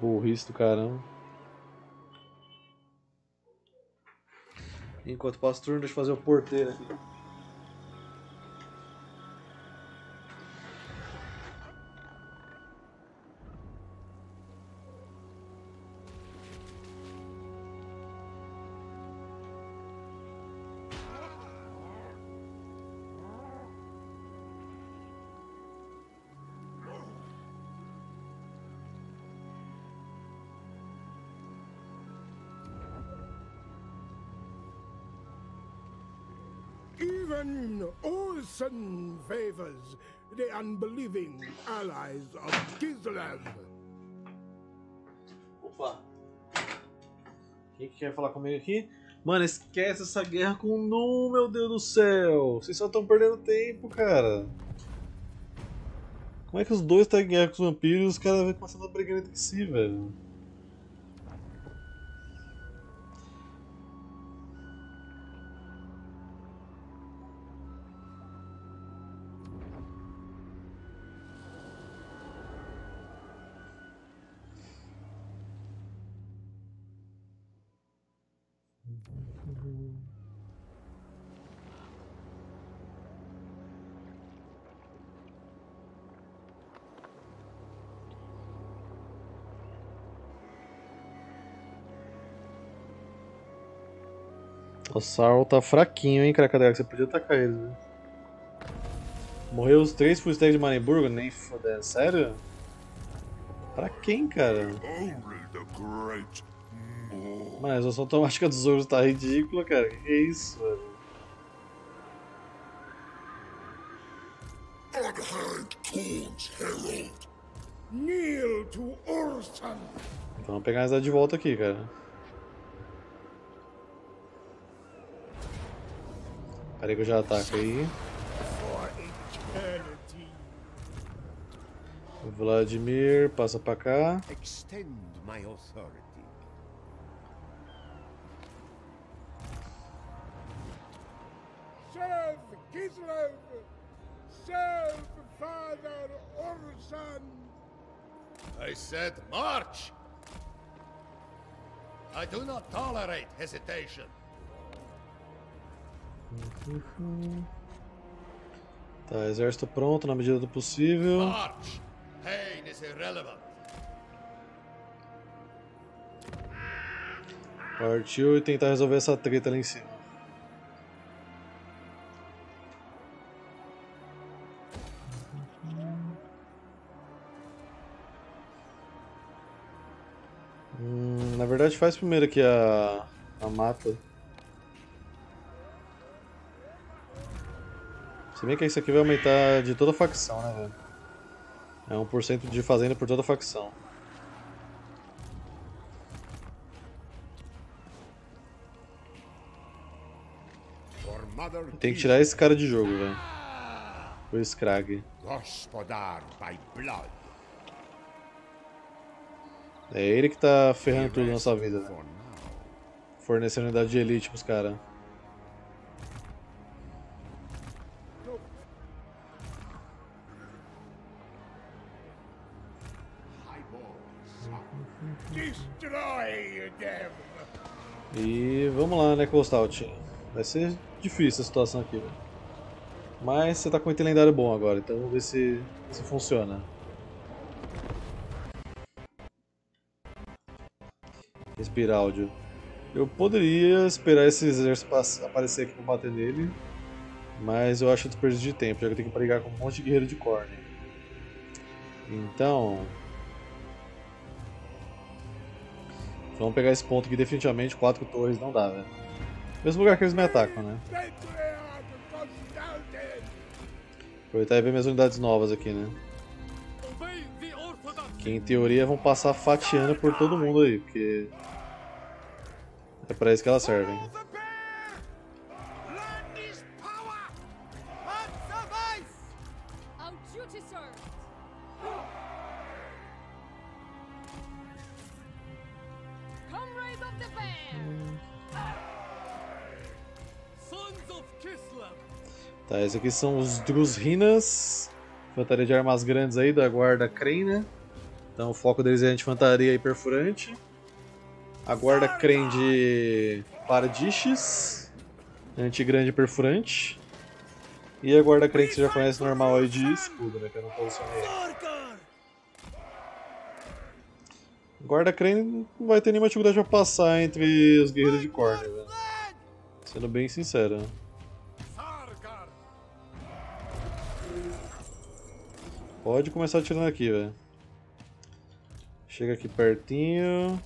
Burrice do caramba. Enquanto passa o turno, deixa eu fazer o porteiro aqui. Favors the unbelieving allies of Kislev. Opa! Quem que quer falar comigo aqui? Mano, esquece essa guerra com o Nu, meu Deus do céu! Vocês só estão perdendo tempo, cara. Como é que os dois estão em guerra com os vampiros e os caras começando a brigar entre si, velho? O Sarl tá fraquinho, hein, Cracadela? Você podia atacar ele, né? Morreu os três full de Marenburgo? Nem foder, sério? Pra quem, cara? Mano, a resolução automática dos ogros tá ridícula, cara. Que é isso, velho? Então vamos pegar essa de volta aqui, cara. Peraí que eu já ataco aí. for eternity. Vladimir, passa pra cá. Extend my authority. Serve Kislev! Serve Father Orson! I said march! I do not tolerate hesitation. Tá, exército pronto na medida do possível. March! Pain is irrelevant. Partiu e tentar resolver essa treta lá em cima. Hum, na verdade faz primeiro aqui a, a mata. Se bem que isso aqui vai aumentar de toda a facção, né, velho? É 1% de fazenda por toda a facção. Tem que tirar esse cara de jogo, velho. O Scrag. É ele que tá ferrando tudo na nossa vida. Fornecendo unidade de elite pros caras. E vamos lá, né, Costout? Vai ser difícil a situação aqui. Mas você tá com um item lendário bom agora, então vamos ver se, se funciona. Respira áudio. Eu poderia esperar esse exército aparecer aqui pra bater nele, mas eu acho desperdício de tempo, já que eu tenho que brigar com um monte de guerreiro de corne. Então. Vamos pegar esse ponto aqui, definitivamente, quatro torres não dá, velho. Mesmo lugar que eles me atacam, né? Aproveitar e ver minhas unidades novas aqui, né? Que em teoria vão passar fatiando por todo mundo aí, porque é pra isso que elas servem. Esses aqui são os Drusrinas, infantaria de armas grandes aí da guarda Kren, né? Então o foco deles é a infantaria e perfurante. A guarda Kren de Pardiches, anti-grande perfurante. E a guarda Kren que você já conhece normal aí de escudo, né? Que eu não posicionei. Guarda Crane não vai ter nenhuma dificuldade pra passar entre os guerreiros de corda, velho. Sendo bem sincero. Pode começar atirando aqui, velho. Chega aqui pertinho.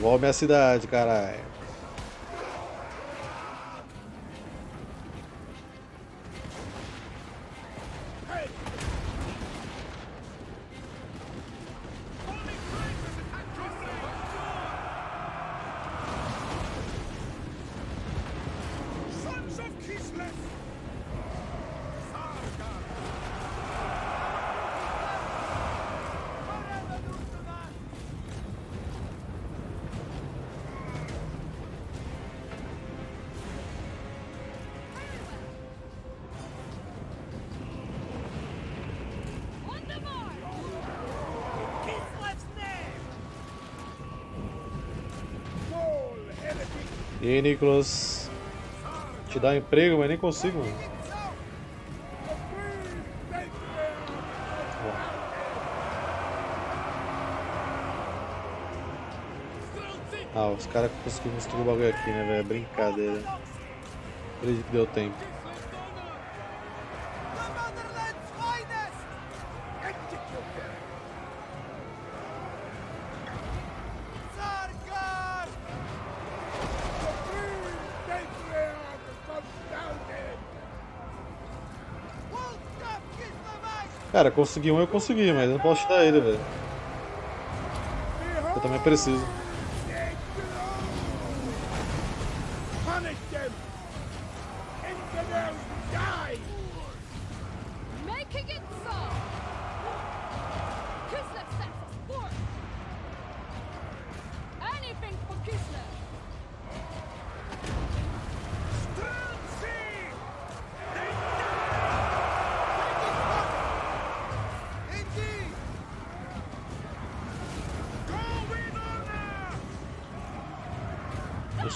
Devolve minha cidade, caralho. E aí, Nicholas? Te dá emprego, mas nem consigo, mano. Ah, os caras conseguiram construir o bagulho aqui, né, velho? Brincadeira. Acredito que deu tempo. Cara, consegui um, eu consegui, mas eu não posso te dar ele, velho. Eu também preciso.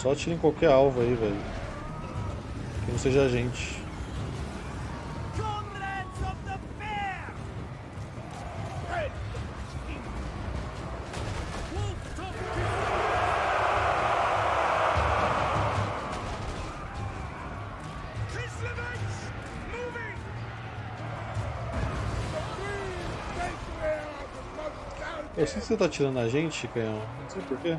Só atiro em qualquer alvo aí, velho. Que não seja a gente. Eu sei que você tá atirando na gente, canhão. Não sei porquê.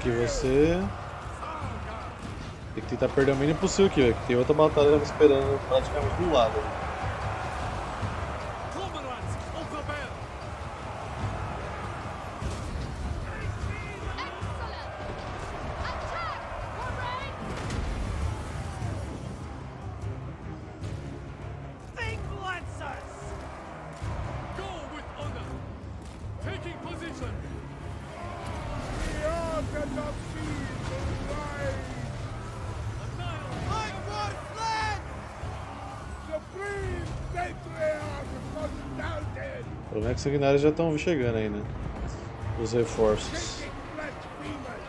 Aqui você. Tem que tentar perder o mínimo possível aqui, velho. Tem outra batalha esperando praticamente do lado. Menos que os sanguinários já estão chegando aí, né? Os reforços. Taking blasphemers!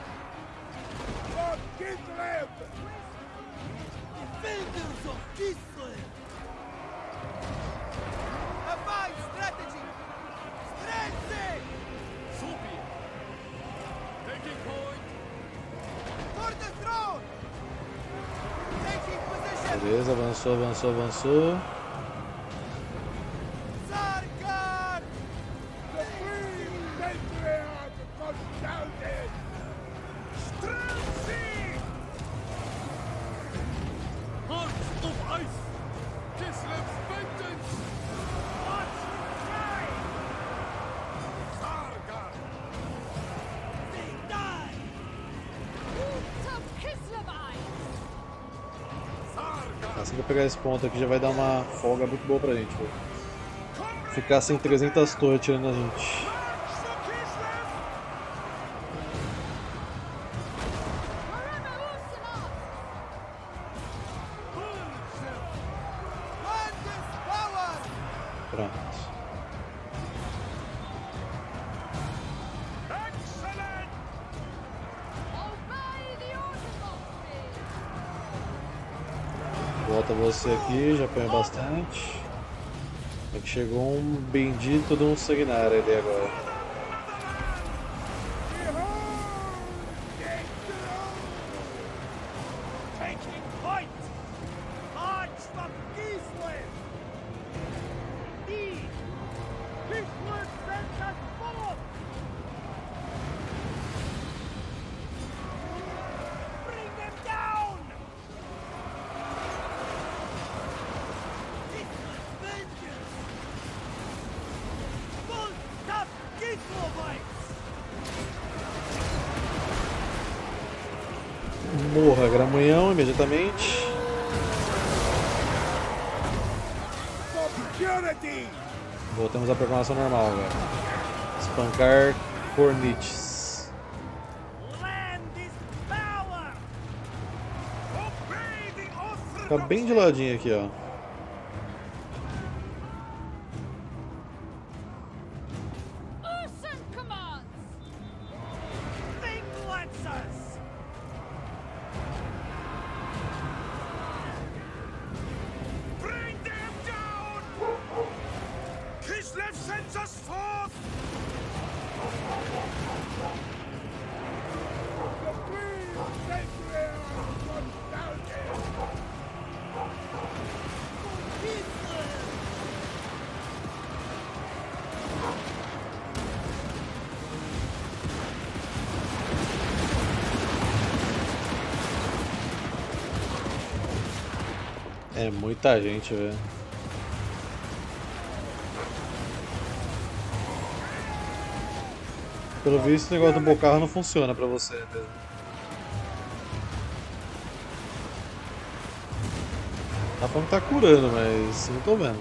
For Kislev! Pegar esse ponto aqui já vai dar uma folga muito boa pra gente. Ficar sem 300 torres tirando a gente. Chegou um bendito de um sanguinário ali agora. De ladinho aqui, ó. É muita gente, velho. Pelo visto, o negócio do bocarro não funciona pra você mesmo. Tá falando que tá curando, mas não tô vendo.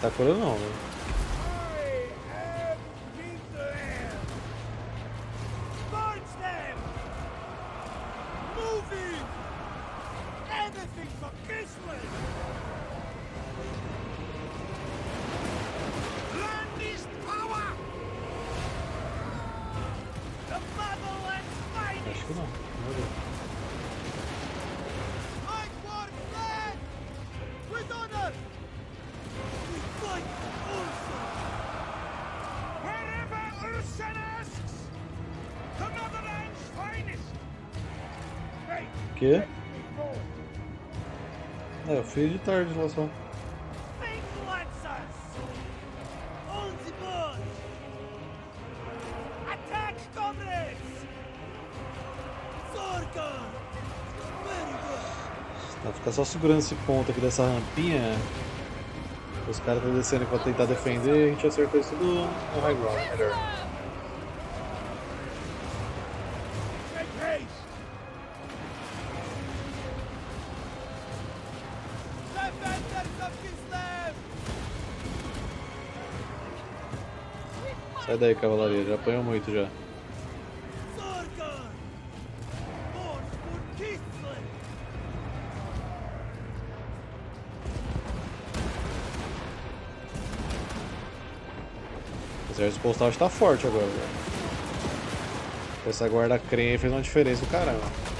Tá curando não, velho. Very good! Tá, ficar só segurando esse ponto aqui dessa rampinha. Os caras estão descendo pra tentar defender, a gente acertou isso tudo no high ground, melhor. Daí, cavalaria, já apanhou muito já. O exército postal está forte agora. Essa guarda aí fez uma diferença do caramba.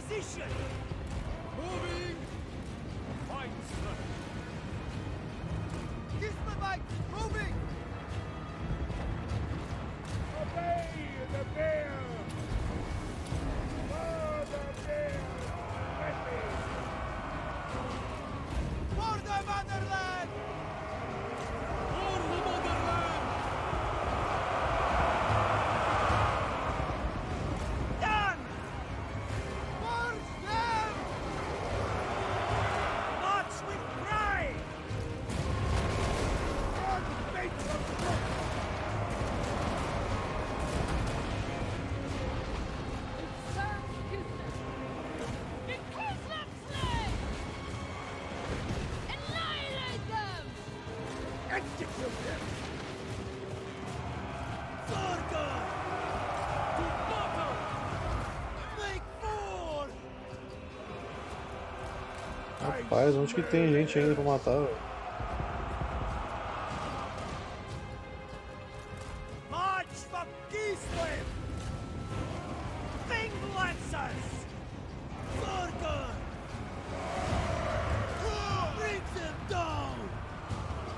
Position! Moving! Kislevites moving! Obey the bear! Rapaz, onde que tem gente ainda pra matar, velho?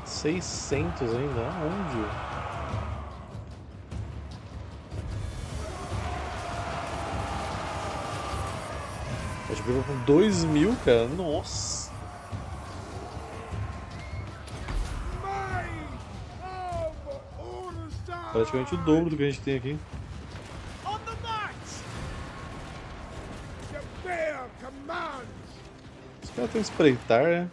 600 ainda? Que veio com 2 mil, cara. Nossa. Praticamente o dobro do que a gente tem aqui. Os caras têm que espreitar, né?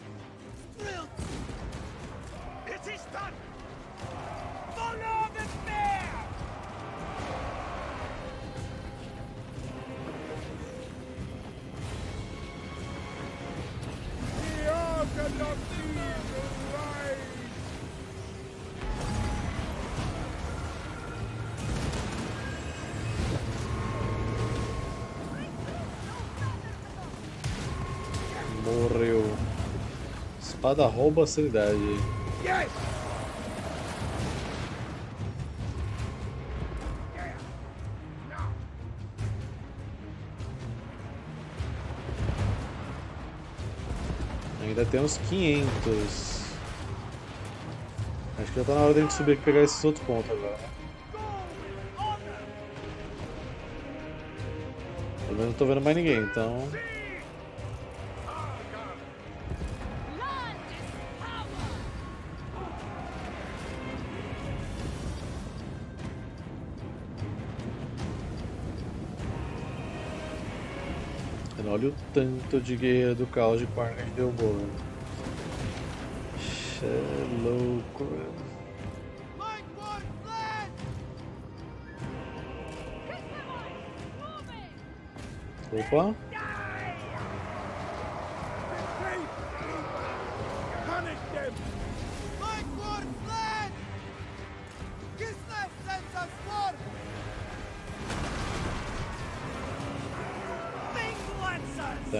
Espada rouba a sanidade. Yes! Ainda temos 500. Acho que já tá na hora de a gente subir e pegar esses outros pontos agora. Pelo menos não tô vendo mais ninguém, então. Olha o tanto de guerreiro do caos de Quark que a gente derrubou. Cê é louco! Moving! Opa!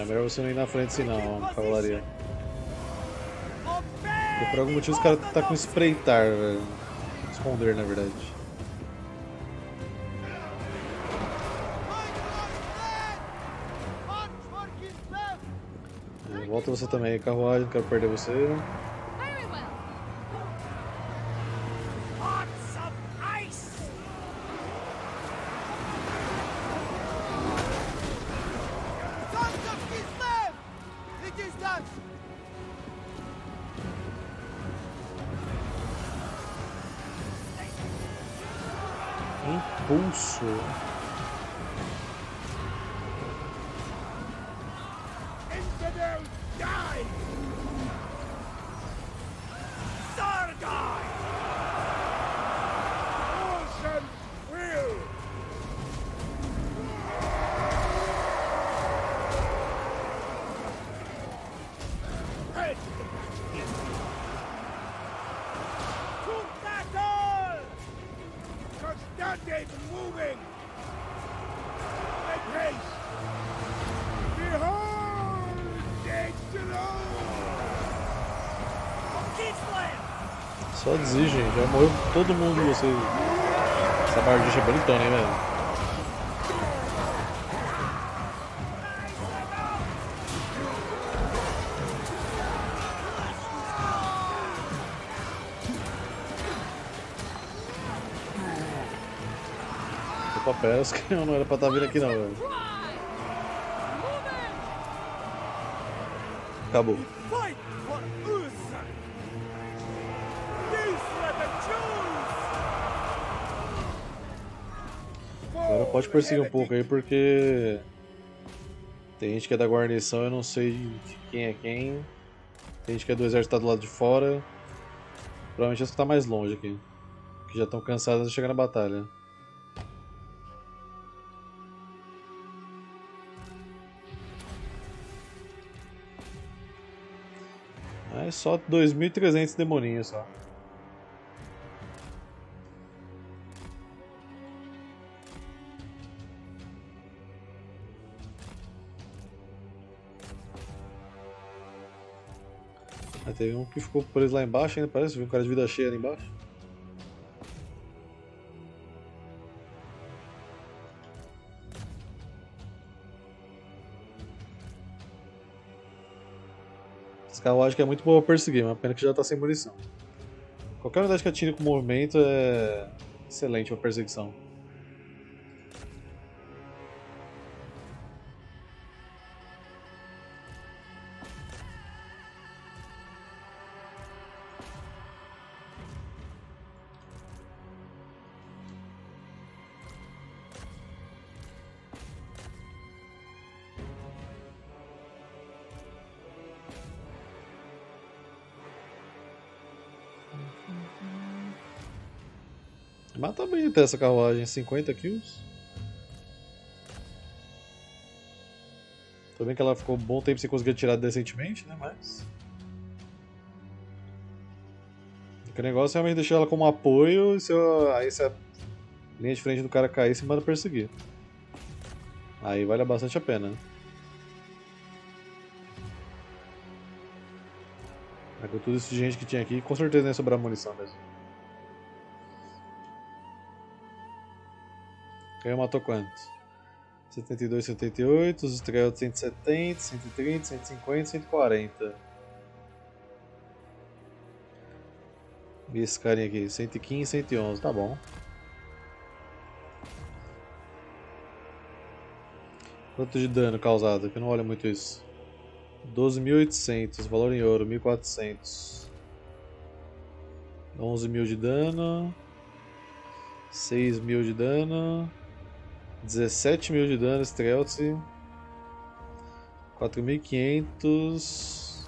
Melhor você não ir na frente assim não, cavalaria. Por algum motivo os caras tá com espreitar, velho. Esconder, na verdade. Volta você também, carruagem, não quero perder você. Todo mundo de vocês. Essa bardicha é bonitona, hein, velho? Opa, pera, não era pra estar vindo aqui não, velho. Acabou. Pode perseguir um pouco aí porque tem gente que é da guarnição, eu não sei quem é quem. Tem gente que é do exército tá do lado de fora. Provavelmente esse que tá mais longe aqui. Que já estão cansados de chegar na batalha. É só 2.300 demoninhos só. Teve um que ficou preso lá embaixo ainda, parece. Viu um cara de vida cheia ali embaixo. Esse carruagem que é muito boa pra perseguir, mas pena que já tá sem munição. Qualquer unidade que atire com movimento é excelente pra perseguição. Bem até essa carruagem, 50 kills. Bem que ela ficou um bom tempo sem conseguir tirar decentemente, né? Mas. O negócio é realmente deixar ela como apoio e se eu... aí se a linha de frente do cara cair, você manda perseguir. Aí vale bastante a pena. Mas com tudo isso de gente que tinha aqui, com certeza nem ia sobrar munição mesmo. Caiu matou quanto? 72, 78, os Strelts 170, 130, 150, 140. E esse carinha aqui, 115, 111, tá bom. Quanto de dano causado? Que eu não olho muito isso. 12.800, valor em ouro, 1.400. 11.000 de dano. 6.000 de dano. 17.000 de dano, Stealth. 4.500.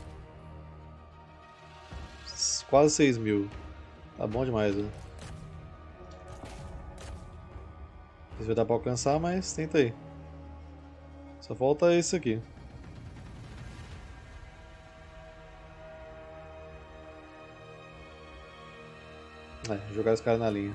Quase 6.000. Tá bom demais, né? Não sei se vai dar pra alcançar, mas tenta aí. Só falta isso aqui. É, jogar os caras na linha.